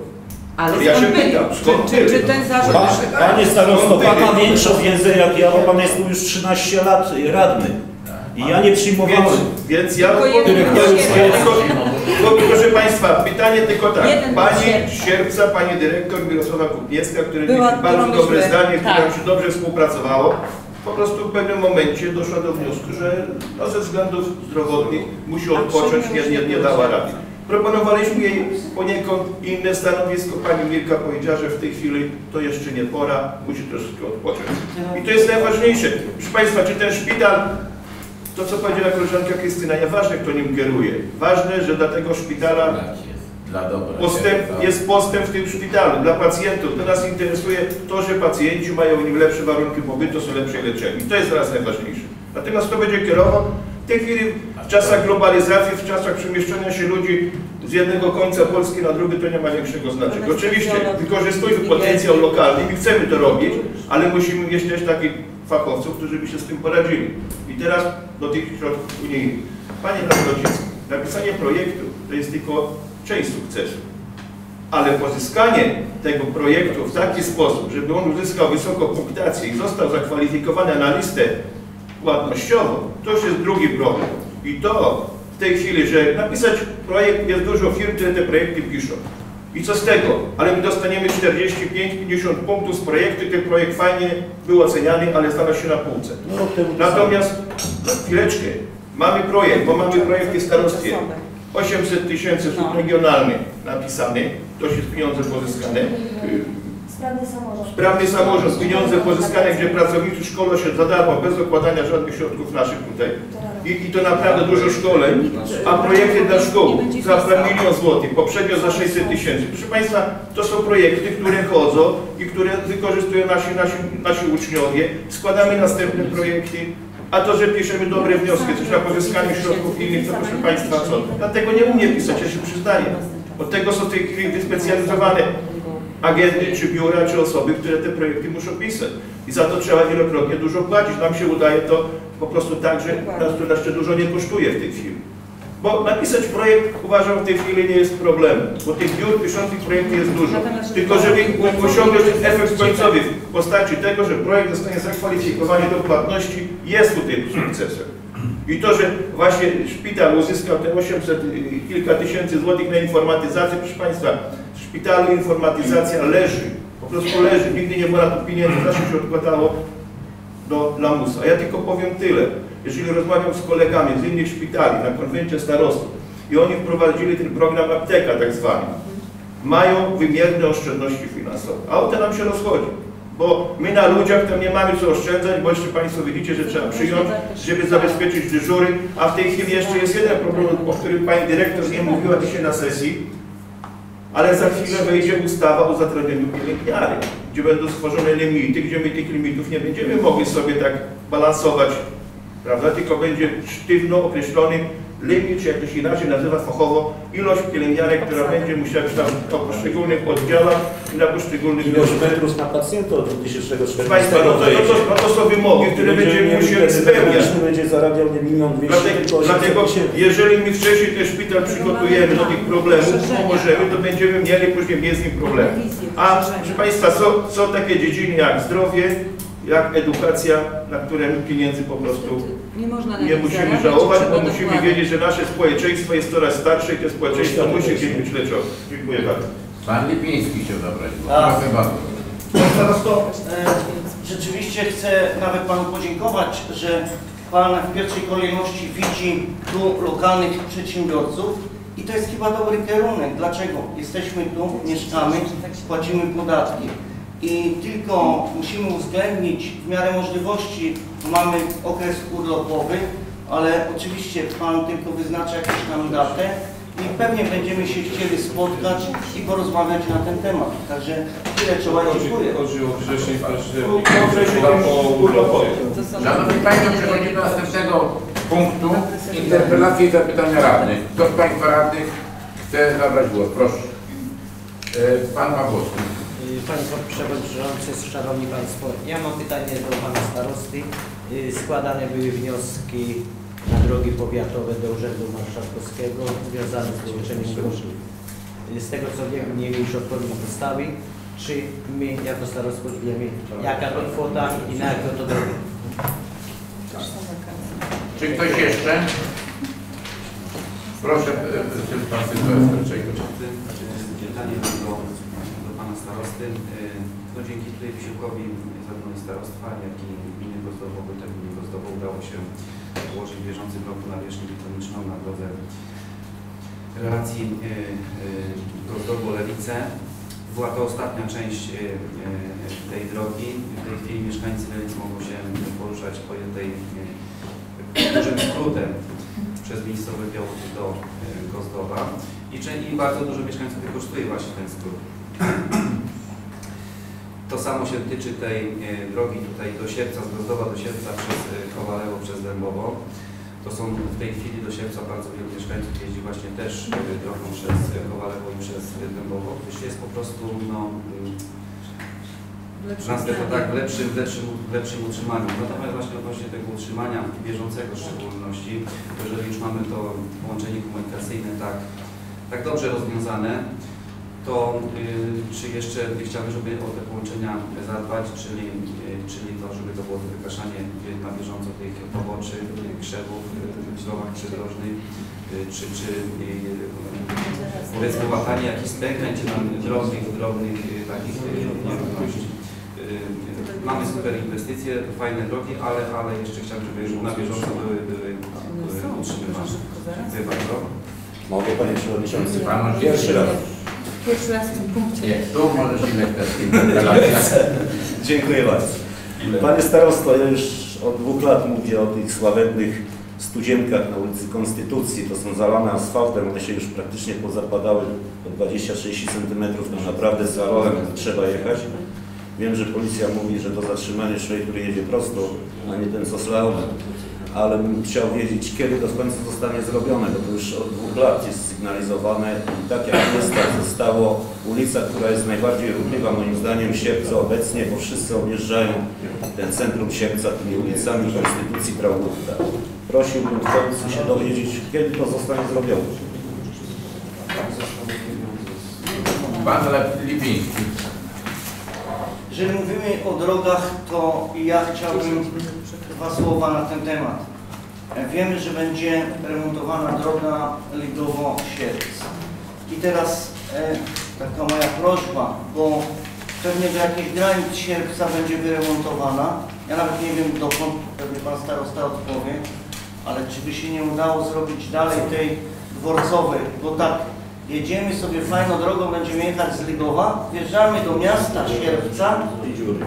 Ale Ja się pytam, skąd Czy, czy, ten zarząd... Pa- Panie starosto, Pan ma większą wiedzę jak ja, bo Pan jest tu już 13 lat radny. I ja nie Więc, przyjmowałem. więc ja Tylko jeden dyrektorów proszę Państwa, pytanie tylko tak. Pani. Sierpca, Pani dyrektor Mirosława Kupniewska, która Była, miała bardzo dobre myśmy- zdanie, tak. nam się dobrze współpracowało. Po prostu w pewnym momencie doszła do wniosku, że no, ze względów zdrowotnych musi odpocząć, nie, nie, nie dała rady. Proponowaliśmy jej poniekąd inne stanowisko. Pani Mirka powiedziała, że w tej chwili to jeszcze nie pora, musi troszeczkę odpocząć. I to jest najważniejsze. Proszę Państwa, czy ten szpital, to co powiedziała koleżanka Krystyna, nieważne kto nim kieruje. Ważne, że dla tego szpitala postęp, jest postęp w tym szpitalu. Dla pacjentów to nas interesuje to, że pacjenci mają w nim lepsze warunki pobytu, są lepsze leczeni. I to jest dla nas najważniejsze. Natomiast kto będzie kierował? W tej chwili w czasach globalizacji, w czasach przemieszczania się ludzi z jednego końca Polski na drugi, to nie ma większego znaczenia. Oczywiście wykorzystujmy potencjał lokalny i chcemy to robić, ale musimy mieć też takich fachowców, którzy by się z tym poradzili. I teraz do tych środków unijnych. Panie Narodowicki, napisanie projektu to jest tylko część sukcesu. Ale pozyskanie tego projektu w taki sposób, żeby on uzyskał wysoką punktację i został zakwalifikowany na listę płatnościową, to już jest drugi problem. I to w tej chwili, że napisać projekt, jest dużo firm, które te projekty piszą. I co z tego? Ale my dostaniemy 45-50 punktów z projektu, ten projekt fajnie był oceniany, ale znalazł się na półce. No. Natomiast, no, chwileczkę, mamy projekt, bo mamy projekt w starostwie. 800 tysięcy subregionalny napisany, to jest pieniądze pozyskane. Sprawny samorząd. Sprawny samorząd, pieniądze pozyskane, gdzie pracownicy szkolą się za darmo, bez dokładania żadnych środków naszych tutaj. I, I to naprawdę dużo szkoleń, a projekty dla szkół za milion złotych, poprzednio za 600 tysięcy. Proszę Państwa, to są projekty, które chodzą i które wykorzystują nasi, nasi, nasi uczniowie. Składamy następne projekty, a to, że piszemy dobre wnioski, coś na pozyskaniu środków innych, to proszę Państwa co? Dlatego nie umiem pisać, ja się przyznaję. Od tego są w tej agendy, czy biura, czy osoby, które te projekty muszą pisać. I za to trzeba wielokrotnie dużo płacić. Nam się udaje to po prostu tak, że nas to jeszcze dużo nie kosztuje w tej chwili. Bo napisać projekt uważam w tej chwili nie jest problemem, bo tych biur piszących projekty jest dużo. Tylko żeby osiągnąć efekt końcowy w postaci tego, że projekt zostanie zakwalifikowany do płatności, jest tutaj sukcesem. I to, że właśnie szpital uzyskał te 800 i kilka tysięcy złotych na informatyzację, proszę Państwa, w szpitalu informatyzacja leży, po prostu leży, nigdy nie było na to pieniędzy, zawsze się odkładało do lamusa. A ja tylko powiem tyle, jeżeli rozmawiam z kolegami z innych szpitali na konwencie starostów i oni wprowadzili ten program apteka tak zwany, mają wymierne oszczędności finansowe, a o to nam się rozchodzi. Bo my na ludziach tam nie mamy co oszczędzać, bo jeszcze Państwo widzicie, że trzeba przyjąć, żeby zabezpieczyć dyżury, a w tej chwili jeszcze jest jeden problem, o którym Pani Dyrektor nie mówiła dzisiaj na sesji, ale za chwilę wejdzie ustawa o zatrudnieniu pielęgniarek, gdzie będą stworzone limity, gdzie my tych limitów nie będziemy mogli sobie tak balansować, prawda? Tylko będzie sztywno określony limit, czy jak to się inaczej nazywa fachowo, ilość pielęgniarek, która będzie musiała być tam na poszczególnych oddziałach i na poszczególnych Ilość metrów na pacjenta od 2014 Proszę Państwa, no to, no to, no to są wymogi, które będziemy musieli spełniać. będzie zarabiał nie milion dwieście, Dlatego, tylko 800 dlatego jeżeli my wcześniej ten szpital przygotujemy do tych problemów, pomożemy, to będziemy mieli później nie z nim problemu. A proszę Państwa, są, są takie dziedziny jak zdrowie, jak edukacja, na które my pieniędzy po prostu Nie można na nie musimy żałować, bo musimy dokładać. wiedzieć, że nasze społeczeństwo jest coraz starsze i to społeczeństwo musi gdzieś być leczone. Dziękuję bardzo. Pan Lipiński chciał zabrać głos. Tak. Proszę bardzo. Starosto, e, rzeczywiście chcę nawet Panu podziękować, że Pan w pierwszej kolejności widzi tu lokalnych przedsiębiorców i to jest chyba dobry kierunek. Dlaczego? Jesteśmy tu, mieszkamy, płacimy podatki i tylko musimy uwzględnić w miarę możliwości, mamy okres urlopowy, ale oczywiście Pan tylko wyznacza jakąś tam datę i pewnie będziemy się chcieli spotkać i porozmawiać na ten temat. Także tyle trzeba i dziękuję. Chodzi o wrzesień, październik, po urlopie. Szanowni Państwo, przechodzimy do następnego punktu. Interpelacje i zapytania radnych. Kto z Państwa radnych chce zabrać głos? Proszę. E, Pan Pawłowski. Panie Przewodniczący, Szanowni Państwo, ja mam pytanie do Pana Starosty. Y, Składane były wnioski na drogi powiatowe do Urzędu Marszałkowskiego związane z połączeniem gruszów. Y, Z tego co wiem, nie mieliśmy odpowiedzi podstawy, czy my jako starostwo wiemy, jaka to kwota i na jaką to drogę. Czy ktoś jeszcze? Proszę, e, e, Pan Sylwester Czejko. Pytanie do, Starosty. Y, No dzięki tutaj wysiłkowi zarówno starostwa, jak i gminy Gozdowo, gminy Gozdowo udało się położyć w bieżącym roku nawierzchnię betoniczną na drodze relacji y, y, Gozdowo-Lewice. Była to ostatnia część tej drogi. W tej chwili mieszkańcy Lewic mogą się poruszać po tej dużym skrótem przez miejscowy Białk do Gozdowa i, i bardzo dużo mieszkańców wykorzystuje właśnie ten skrót. To samo się tyczy tej e, drogi tutaj do Sierpca, z Gozdowa do Sierpca przez e, Kowalewo, przez Dębowo. To są w tej chwili do Sierpca bardzo wielu mieszkańców jeździ właśnie też e, drogą przez Kowalewo i przez Dębowo, gdyż jest po prostu no, mm, to tak w lepszym, lepszym, lepszym utrzymaniu. Natomiast właśnie odnośnie tego utrzymania bieżącego w szczególności, jeżeli już mamy to połączenie komunikacyjne tak, tak dobrze rozwiązane, to y, czy jeszcze chciałbym, żeby o te połączenia zadbać, czyli, y, czyli to, żeby to było to wygaszanie y, na bieżąco tych poboczy, y, krzewów y, w drogach przydrożnych, y, czy, czy y, bez wyłapania jakichś spękań, czy tam drobnych, drobnych y, takich y, nierówności. Mamy super inwestycje, fajne drogi, ale, ale jeszcze chciałbym, żeby na bieżąco były, były, były utrzymywane. Dziękuję bardzo. Mogę Panie Przewodniczący? Pierwszy raz. Pierwszy raz w tym punkcie. Nie, tu możesz. Dziękuję bardzo. Panie starosto, ja już od dwóch lat mówię o tych sławetnych studzienkach na ulicy Konstytucji. To są zalane asfaltem, one się już praktycznie pozapadały po 20-30 cm. Tam naprawdę z zarolem trzeba jechać. Wiem, że policja mówi, że do zatrzymania człowiek, który jedzie prosto, a nie ten co slalomem. Ale bym chciał wiedzieć, kiedy to w końcu zostanie zrobione, bo to już od dwóch lat jest sygnalizowane i tak jak jest, tak zostało ulica, która jest najbardziej ruchliwa moim zdaniem w Sierpcu obecnie, bo wszyscy objeżdżają ten centrum Sierpca tymi ulicami Konstytucji Praudówka. Prosiłbym w końcu się dowiedzieć, kiedy to zostanie zrobione. Pan Lipiński. Jeżeli mówimy o drogach, to ja chciałbym dwa słowa na ten temat. Wiemy, że będzie remontowana droga Ligowo-Sierpc. I teraz e, taka moja prośba, bo pewnie do jakichś granic Sierpca będzie wyremontowana. Ja nawet nie wiem dokąd, pewnie Pan Starosta odpowie, ale czy by się nie udało zrobić dalej tej dworcowej, bo tak, jedziemy sobie fajną drogą, będziemy jechać z Ligowa, wjeżdżamy do miasta Sierpca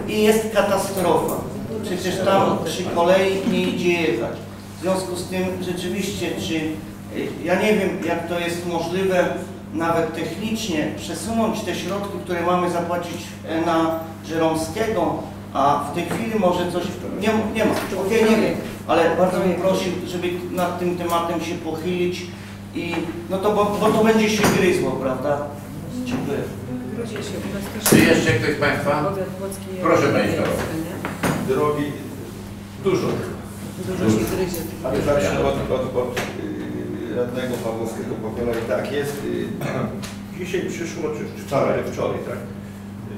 i jest katastrofa. Przecież tam przy kolei nie idzie jechać. W związku z tym rzeczywiście, czy y, ja nie wiem jak to jest możliwe nawet technicznie przesunąć te środki, które mamy zapłacić e, na Żeromskiego, a w tej chwili może coś nie, nie ma, okej, nie wiem, ale bardzo bym prosił, żeby nad tym tematem się pochylić i no to bo, bo to będzie się gryzło, prawda? Dziękuję. Czy jeszcze ktoś z Państwa? Proszę Starosto. Drogi dużo. Dużo się gryzie. Ale zacznę od, od, od y, radnego Pawłowskiego po kolei. Tak jest. y, Dzisiaj przyszło, czy wczoraj, wczoraj, tak?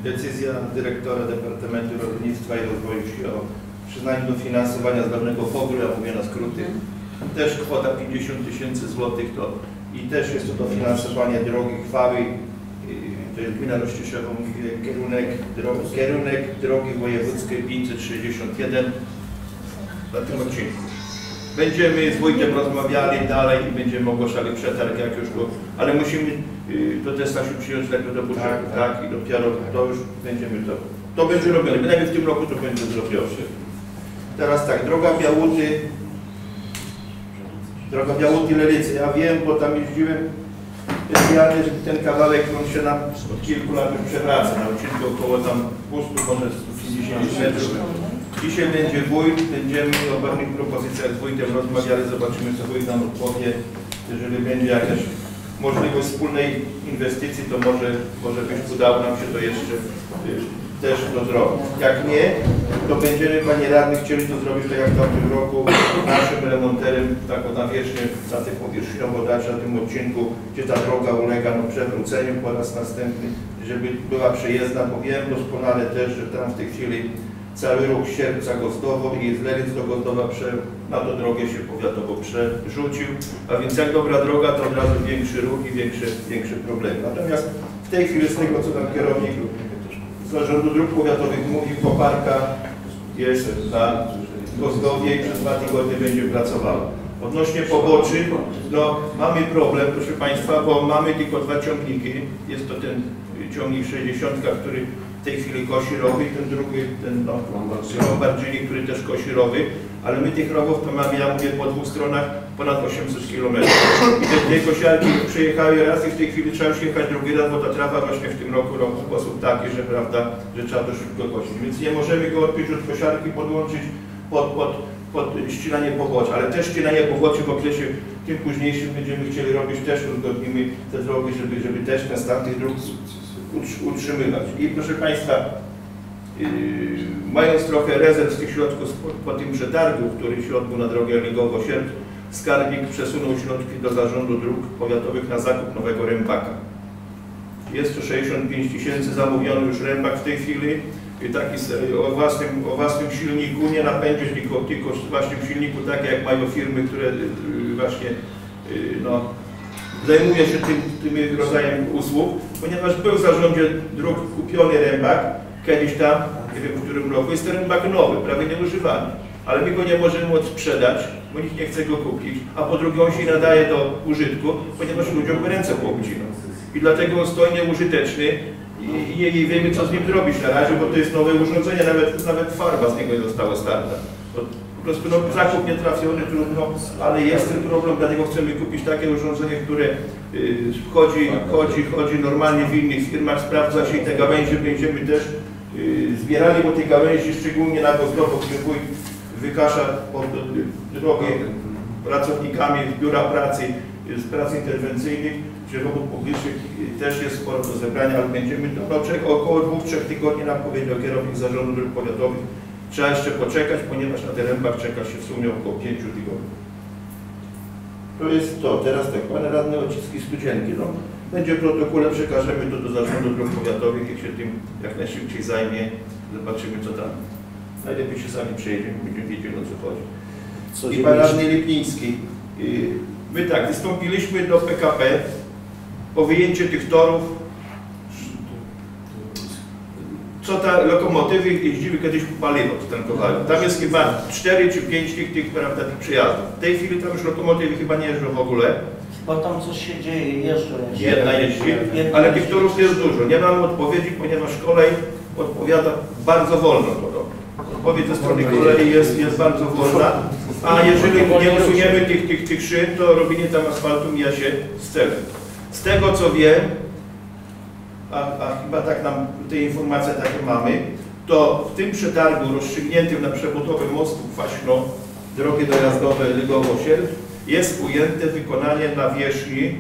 Decyzja dyrektora Departamentu Rolnictwa i Rozwoju Wsi o przyznaniu dofinansowania z dawnego FOGU, ja mówię na skróty. Też kwota 50 tysięcy złotych to i też jest to dofinansowanie drogi chwały. Y, gmina Rościszewą, kierunek, drogi, kierunek drogi wojewódzkiej 561 na tym odcinku. Będziemy z wójtem rozmawiali dalej i będziemy ogłaszali przetarg, jak już go, ale musimy y, to też Stasiu przyjąć tak do budżetu, tak, i dopiero to już będziemy to, to będzie robione, bynajmniej w tym roku to będzie zrobione. Teraz tak, droga Białuty, droga Białuty-Lelice, ja wiem, bo tam jeździłem specjalnie, że ten kawałek, on się nam od kilku lat już przewraca, na odcinku około tam 200, może 150 metrów. Dzisiaj będzie wójt, będziemy o pewnych propozycjach z wójtem rozmawiali, zobaczymy co wójt nam odpowie. Jeżeli będzie jakaś możliwość wspólnej inwestycji, to może, może być udało nam się to jeszcze y, też to zrobić. Jak nie, to będziemy, panie radny, chcieli to zrobić tak jak w tamtym roku, naszym remonterem, taką nawierzchnię, za tych powierzchniową dać na tym odcinku, gdzie ta droga ulega no, przewróceniu po raz następny, żeby była przejezdna, bo wiem doskonale też, że tam w tej chwili cały ruch Sierpca Gozdowo i z Lelic do Gozdowa na tą drogę się powiatowo przerzucił, a więc jak dobra droga, to od razu większy ruch i większe, większe problemy. Natomiast w tej chwili z tego, co tam kierownik z Zarządu Dróg Powiatowych mówi, koparka jest na Gozdowie i przez dwa tygodnie będzie pracowała. Odnośnie poboczy, no mamy problem, proszę Państwa, bo mamy tylko dwa ciągniki. Jest to ten ciągnik 60, który w tej chwili kosi rowy i ten drugi, ten no, Lombardzini, który też kosi rowy, ale my tych rowów to mamy, ja mówię, po dwóch stronach ponad 800 km. I te dwie kosiarki przejechały raz i w tej chwili trzeba już jechać drugi raz, bo ta trawa właśnie w tym roku robi w sposób taki, że prawda, że trzeba to szybko kosić. Więc nie możemy go odpiąć od kosiarki, podłączyć pod, pod, pod ścinanie poboczy, ale też ścinanie poboczy w okresie tym późniejszym będziemy chcieli robić, też uzgodnimy te drogi, żeby, żeby też ten stan tych dróg utrz- utrzymywać. I proszę Państwa, mając trochę rezerw z tych środków po, tym przetargu, który się odbył na drogę Ligowo-Sierp, skarbnik przesunął środki do zarządu dróg powiatowych na zakup nowego rębaka. Jest to 65 tysięcy, zamówiony już rębak w tej chwili. I taki o własnym, o własnym silniku, nie napędzie, tylko, tylko o własnym silniku, takie jak mają firmy, które y, właśnie y, no, zajmuje się tym, tym rodzajem usług, ponieważ był w zarządzie dróg kupiony rębak, kiedyś tam, nie wiem w którym roku, jest to rębak nowy, prawie nieużywany. Ale my go nie możemy odsprzedać, bo nikt nie chce go kupić, a po drugie on się nadaje do użytku, ponieważ ludziom ręce poobcina. I dlatego on stoi nieużyteczny i, nie wiemy co z nim zrobić na razie, bo to jest nowe urządzenie, nawet, nawet farba z niego nie została starta. Po prostu no, zakup nie trafiony, trudno, ale jest ten problem, dlatego chcemy kupić takie urządzenie, które y, chodzi, chodzi, chodzi normalnie w innych firmach, sprawdza się i te gałęzie będziemy też y, zbierali, bo te gałęzi szczególnie na Gozdowo, gdzie wójt wykasza pod drogę pracownikami biura pracy, y, z prac interwencyjnych, czy robót publicznych y, też jest sporo do zebrania, ale będziemy no, około dwóch, trzech tygodni nam powiedział kierownik zarządu dróg powiatowych. Trzeba jeszcze poczekać, ponieważ na terembach czeka się w sumie około pięciu tygodni. To jest to. Teraz tak, Panie Radny Ociski Studzienki. No, będzie w protokole, przekażemy to do zarządu dróg powiatowych, jak się tym jak najszybciej zajmie. Zobaczymy co tam. Najlepiej się sami przejdziemy, będziemy wiedzieli o co chodzi. Co I Pan? Radny Lipiński. y, My tak, wystąpiliśmy do PKP o wyjęcie tych torów. Co ta lokomotywy jeździły kiedyś po paliwo, to tankowały. Tam jest chyba 4 czy 5 tych, tych, prawda, tych przejazdów. W tej chwili tam już lokomotywy chyba nie jeżdżą w ogóle. Bo tam coś się dzieje, jeszcze Jedna jeździ, ale tych torów jest dużo. Nie mam odpowiedzi, ponieważ kolej odpowiada bardzo wolno robi. Odpowiedź ze strony kolei jest, jest bardzo wolna, a jeżeli nie usuniemy tych, tych, tych szyn, to robienie tam asfaltu mija się z celem. Z tego co wiem, a, a chyba tak nam te informacje takie mamy, to w tym przetargu rozstrzygniętym na przebudowę mostu Kwaśno, drogi dojazdowe Lygowo-Sierp, jest ujęte wykonanie nawierzchni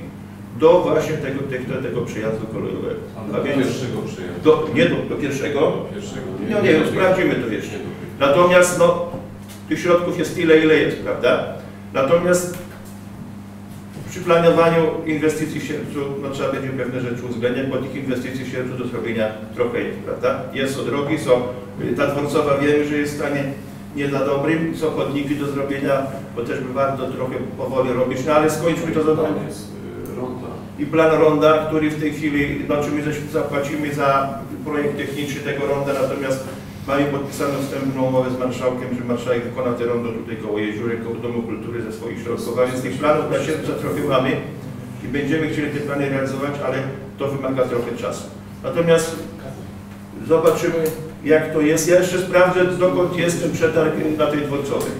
do właśnie tego, tego, tego przejazdu kolejowego. Do pierwszego przyjazdu. Do, nie do, do pierwszego? Do pierwszego. No nie, no, sprawdzimy to jeszcze. Natomiast no, tych środków jest tyle, ile jest, prawda? Natomiast przy planowaniu inwestycji w sierpcu no, trzeba będzie pewne rzeczy uwzględniać, bo tych inwestycji w sierpcu do zrobienia trochę jest, prawda? Jest od drogi, są, y, ta dworcowa wiemy, że jest w stanie nie dla dobrym, są chodniki do zrobienia, bo też by warto trochę powoli robić, no ale skończmy to zadanie. Y. I plan ronda, który w tej chwili, znaczy my zapłacimy za projekt techniczny tego ronda, natomiast mamy podpisaną wstępną umowę z marszałkiem, że marszałek wykona te rondo tutaj koło Jeziórek, koło Domu Kultury ze swoich środków, a więc tych planów na sierpca trochę mamy i będziemy chcieli te plany realizować, ale to wymaga trochę czasu. Natomiast zobaczymy jak to jest. Ja jeszcze sprawdzę dokąd jest ten przetarg na tej dworcowej.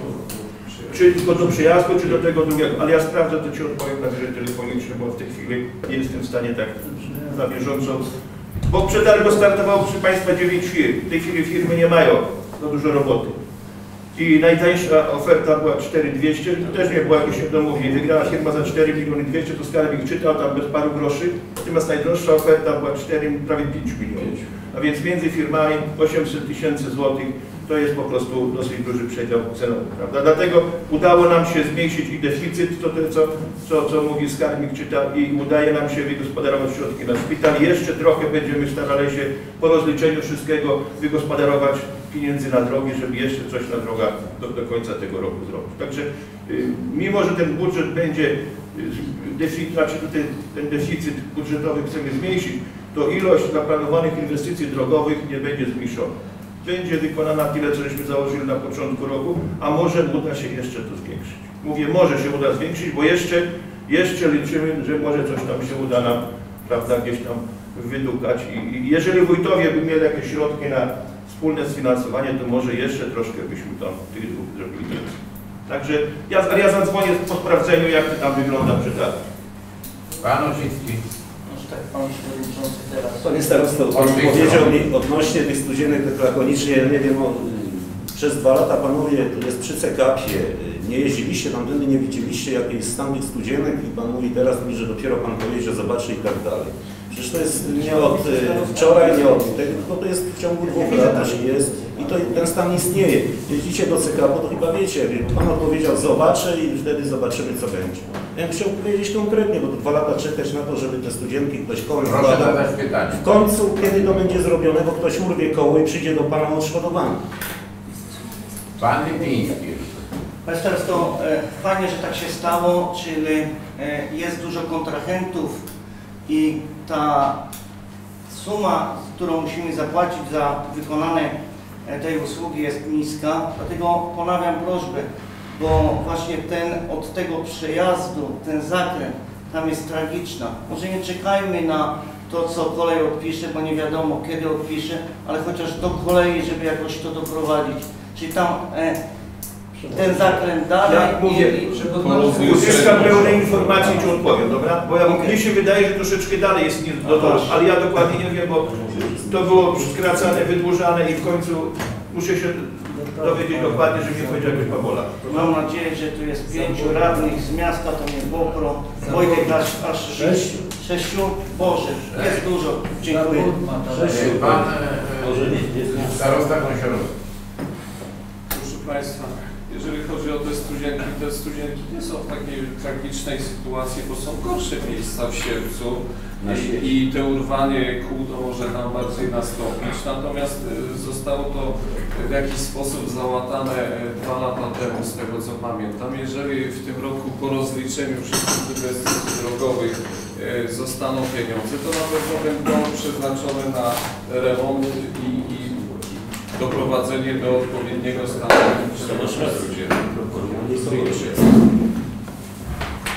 Czy tylko do przejazdu, czy do tego drugiego. Ale ja sprawdzę, to Ci odpowiem na grze telefoniczne, bo w tej chwili nie jestem w stanie tak na bieżąco. Bo w przetargu startowało proszę Państwa 9 firm. W tej chwili firmy nie mają za dużo roboty. I najtańsza oferta była 4200, to też nie była jakoś niedomówień. Wygrała firma za 4 miliony 200, to skarbnik czytał tam bez paru groszy. Natomiast najdroższa oferta była 4, prawie 5 milionów. A więc między firmami 800 tysięcy złotych to jest po prostu dosyć duży przedział cenowy, prawda? Dlatego udało nam się zmniejszyć i deficyt, to, to co, co, co mówi skarbnik czyta i udaje nam się wygospodarować środki na szpital. Jeszcze trochę będziemy starali się po rozliczeniu wszystkiego wygospodarować pieniędzy na drogi, żeby jeszcze coś na drogach do, do końca tego roku zrobić. Także y, mimo, że ten budżet będzie, y, deficyt, znaczy tutaj ten deficyt budżetowy chcemy zmniejszyć, to ilość zaplanowanych inwestycji drogowych nie będzie zmniejszona. Będzie wykonana tyle, co żeśmy założyli na początku roku, a może uda się jeszcze to zwiększyć. Mówię, może się uda zwiększyć, bo jeszcze, jeszcze liczymy, że może coś tam się uda nam, prawda, gdzieś tam wydukać. I, jeżeli wójtowie by mieli jakieś środki na wspólne sfinansowanie, to może jeszcze troszkę byśmy tam tych dróg zrobili więcej. Także ja, ale ja zadzwonię po sprawdzeniu, jak to tam wygląda przetarg. Pan Ociński. Pan Przewodniczący teraz. Panie starosto, Pan powiedział mi odnośnie tych studzienek lakonicznie, ja nie wiem, o, przez dwa lata Panowie, to jest przy CKP-ie, nie jeździliście tamtędy, nie widzieliście jaki jest stan tych studzienek i Pan mówi teraz mi, że dopiero Pan powie, że zobaczy i tak dalej. Przecież to jest nie od e, wczoraj, nie od tego, tylko to jest w ciągu dwóch lat aż jest i to, ten stan istnieje. Jeździcie do CKP, to chyba wiecie, Pan odpowiedział zobaczę i wtedy zobaczymy co będzie. Ja powiedzieć konkretnie, bo to dwa lata czekać na to, żeby te studzienki ktoś komuś Proszę badał. zadać pytanie. W końcu, kiedy to będzie zrobione, bo ktoś urwie koło i przyjdzie do Pana o odszkodowanie. Pan Lipiński. Panie starosto, e, fajnie, że tak się stało, czyli e, jest dużo kontrahentów i ta suma, którą musimy zapłacić za wykonanie e, tej usługi jest niska, dlatego ponawiam prośbę, bo właśnie ten od tego przejazdu, ten zakręt, tam jest tragiczna. Może nie czekajmy na to, co kolej odpisze, bo nie wiadomo kiedy odpisze, ale chociaż do kolei, żeby jakoś to doprowadzić. Czyli tam e, ten zakręt dalej Ja mówię, i, i Uzyskam pełne informacje i ci odpowiem, dobra? Bo ja, mnie się wydaje, że troszeczkę dalej jest niż do toru, ale ja dokładnie nie wiem, bo to było skracane, wydłużane i w końcu muszę się dowiedzieć dokładnie, żeby nie powiedział jakoś babola. Mam nadzieję, że tu jest pięciu radnych z miasta, to nie Bopro, Wojtek aż, aż sześciu. sześciu. Boże, jest dużo. Dziękuję. Pan e, starosta Gąsiorowski. Proszę Państwa, jeżeli chodzi o te studzienki, te studzienki nie są w takiej tragicznej sytuacji, bo są gorsze miejsca w sierpcu i, i te urwanie kół to może tam bardziej nastąpić. Natomiast y, zostało to w jakiś sposób załatane y, dwa lata temu, z tego co pamiętam. Jeżeli w tym roku po rozliczeniu wszystkich inwestycji drogowych y, zostaną pieniądze, to na pewno będą przeznaczone na remont i, i doprowadzenie do odpowiedniego stanu.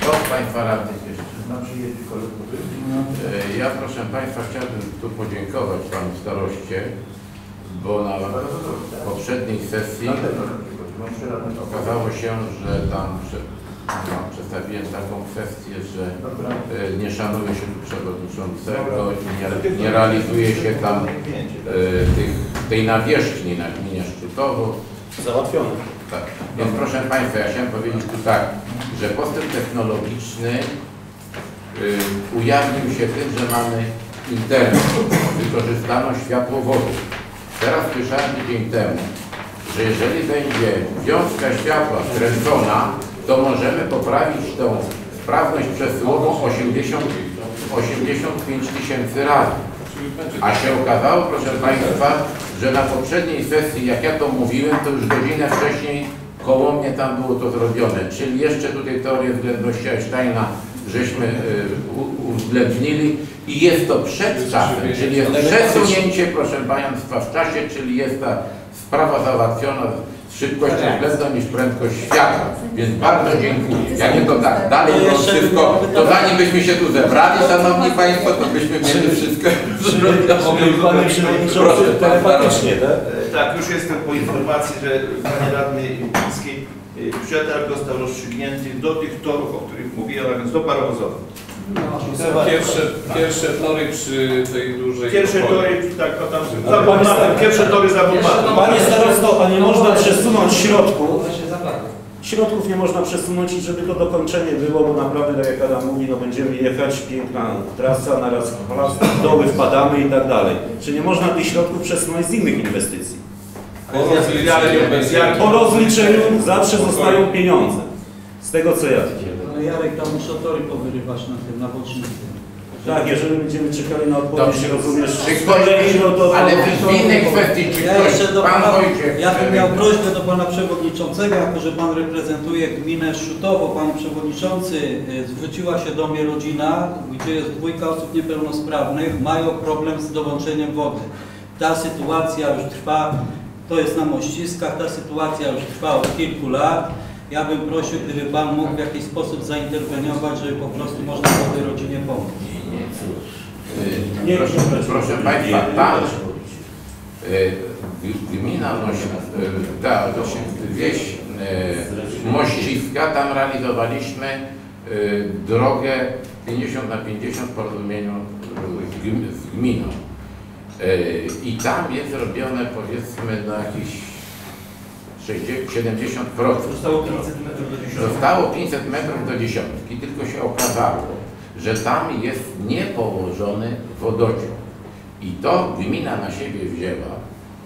Kto z Państwa radnych jeszcze? E, Ja proszę Państwa chciałbym tu podziękować Panu Staroście, bo na poprzedniej sesji okazało się, że tam no, przedstawiłem taką kwestię, że e, nie szanuje się tu przewodniczącego i nie, nie realizuje się tam e, tych, tej nawierzchni na gminie Szczytowo. Załatwione. Tak. Więc proszę Państwa, ja chciałem powiedzieć tu tak, że postęp technologiczny y, ujawnił się tym, że mamy internet, wykorzystano światłowody. Teraz słyszałem tydzień temu, że jeżeli będzie wiązka światła skręcona, to możemy poprawić tą sprawność przesyłową 80, 85 tysięcy razy. A się okazało, proszę Państwa, że na poprzedniej sesji, jak ja to mówiłem, to już godzinę wcześniej koło mnie tam było to zrobione. Czyli jeszcze tutaj teorię względności Einsteina żeśmy y, u- uwzględnili i jest to przed czasem, czyli jest przesunięcie, proszę Państwa, w czasie, czyli jest ta sprawa załatwiona z szybkością względną niż prędkość światła. Więc bardzo dziękuję. Jak nie to tak dalej to wszystko, to zanim byśmy się tu zebrali, Szanowni Państwo, to byśmy mieli wszystko Przewodniczący, telepatycznie, tak? Tak, już jestem po informacji, że Panie Radny Pińskiej e, przetarg został rozstrzygnięty do tych torów, o których mówiłem, a więc do parowozowych. Pierwsze, pierwsze tory przy tej dużej Pierwsze tory, tak, no tam, za star- pierwsze tory za Budmatem. Panie starosto, a nie można przesunąć środków? Środków nie można przesunąć i żeby to dokończenie było, bo naprawdę, tak jak Adam mówi, no będziemy jechać, piękna trasa, naraz plac, doły wpadamy i tak dalej. Czy nie można tych środków przesunąć z innych inwestycji? Po rozliczeniu Po rozliczeniu zawsze zostają pieniądze. Z tego co ja wiem. Ale Jarek, tam muszą tory powyrywać na tym, na bocznicy. Tak, jeżeli będziemy czekali na odpowiedź, Dobrze. rozumiesz, Czy z ktoś- kolei, no to... ale to- w innej kwestii, czy Ja jeszcze do Pan pana, Wojciech, ja bym miał prośbę do pana przewodniczącego, jako że pan reprezentuje gminę Szutowo, panie przewodniczący, y, zwróciła się do mnie rodzina, gdzie jest dwójka osób niepełnosprawnych, mają problem z dołączeniem wody. Ta sytuacja już trwa, to jest na Mościskach, ta sytuacja już trwa od kilku lat. Ja bym prosił, gdyby pan mógł w jakiś sposób zainterweniować, żeby po prostu można było tej rodzinie pomóc. Nie, Proszę, proszę, Państwa, ta y, gmina Noś, y, ta to się wieś y, Mościska, tam realizowaliśmy y, drogę 50 na 50 w porozumieniu z gm- z gminą. Y, I tam jest robione powiedzmy na jakieś 60, 70%. Zostało 500 metrów do dziesiątki. Zostało 500 metrów do dziesiątki, tylko się okazało, że tam jest niepołożony wodociąg. I to gmina na siebie wzięła,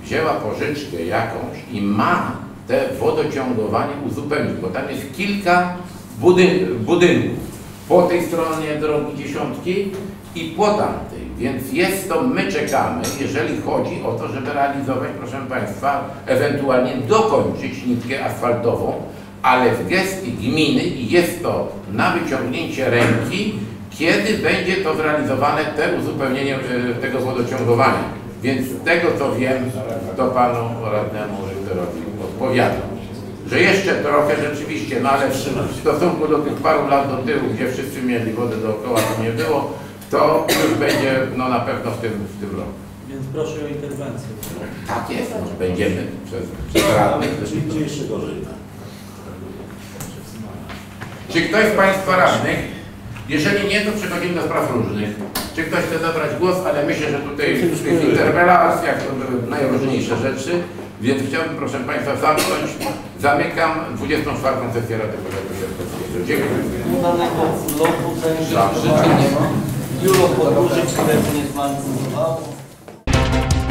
wzięła pożyczkę jakąś i ma te wodociągowanie uzupełnić, bo tam jest kilka budyn budynków po tej stronie drogi dziesiątki i po tamtej. Więc jest to, my czekamy, jeżeli chodzi o to, żeby realizować, proszę Państwa, ewentualnie dokończyć nitkę asfaltową, ale w gestii gminy jest to na wyciągnięcie ręki, kiedy będzie to zrealizowane, te uzupełnienie e, tego wodociągowania. Więc z tego co wiem, to panu radnemu rektorowi odpowiadam. Że jeszcze trochę rzeczywiście, no ale w stosunku do tych paru lat do tyłu, gdzie wszyscy mieli wodę dookoła, to nie było, to już będzie no na pewno w tym, w tym roku. Więc proszę o interwencję. Tak jest, no, będziemy przez, przez radnych. Czyli gdzie gorzej. Czy ktoś z Państwa radnych, jeżeli nie, to przechodzimy do spraw różnych. Czy ktoś chce zabrać głos, ale myślę, że tutaj w tych interpelacjach to były najróżniejsze rzeczy, więc chciałbym proszę Państwa zamknąć. Zamykam 24. sesję Rady Powiatu. Dziękuję. Danego lotu Za życzenie. Biuro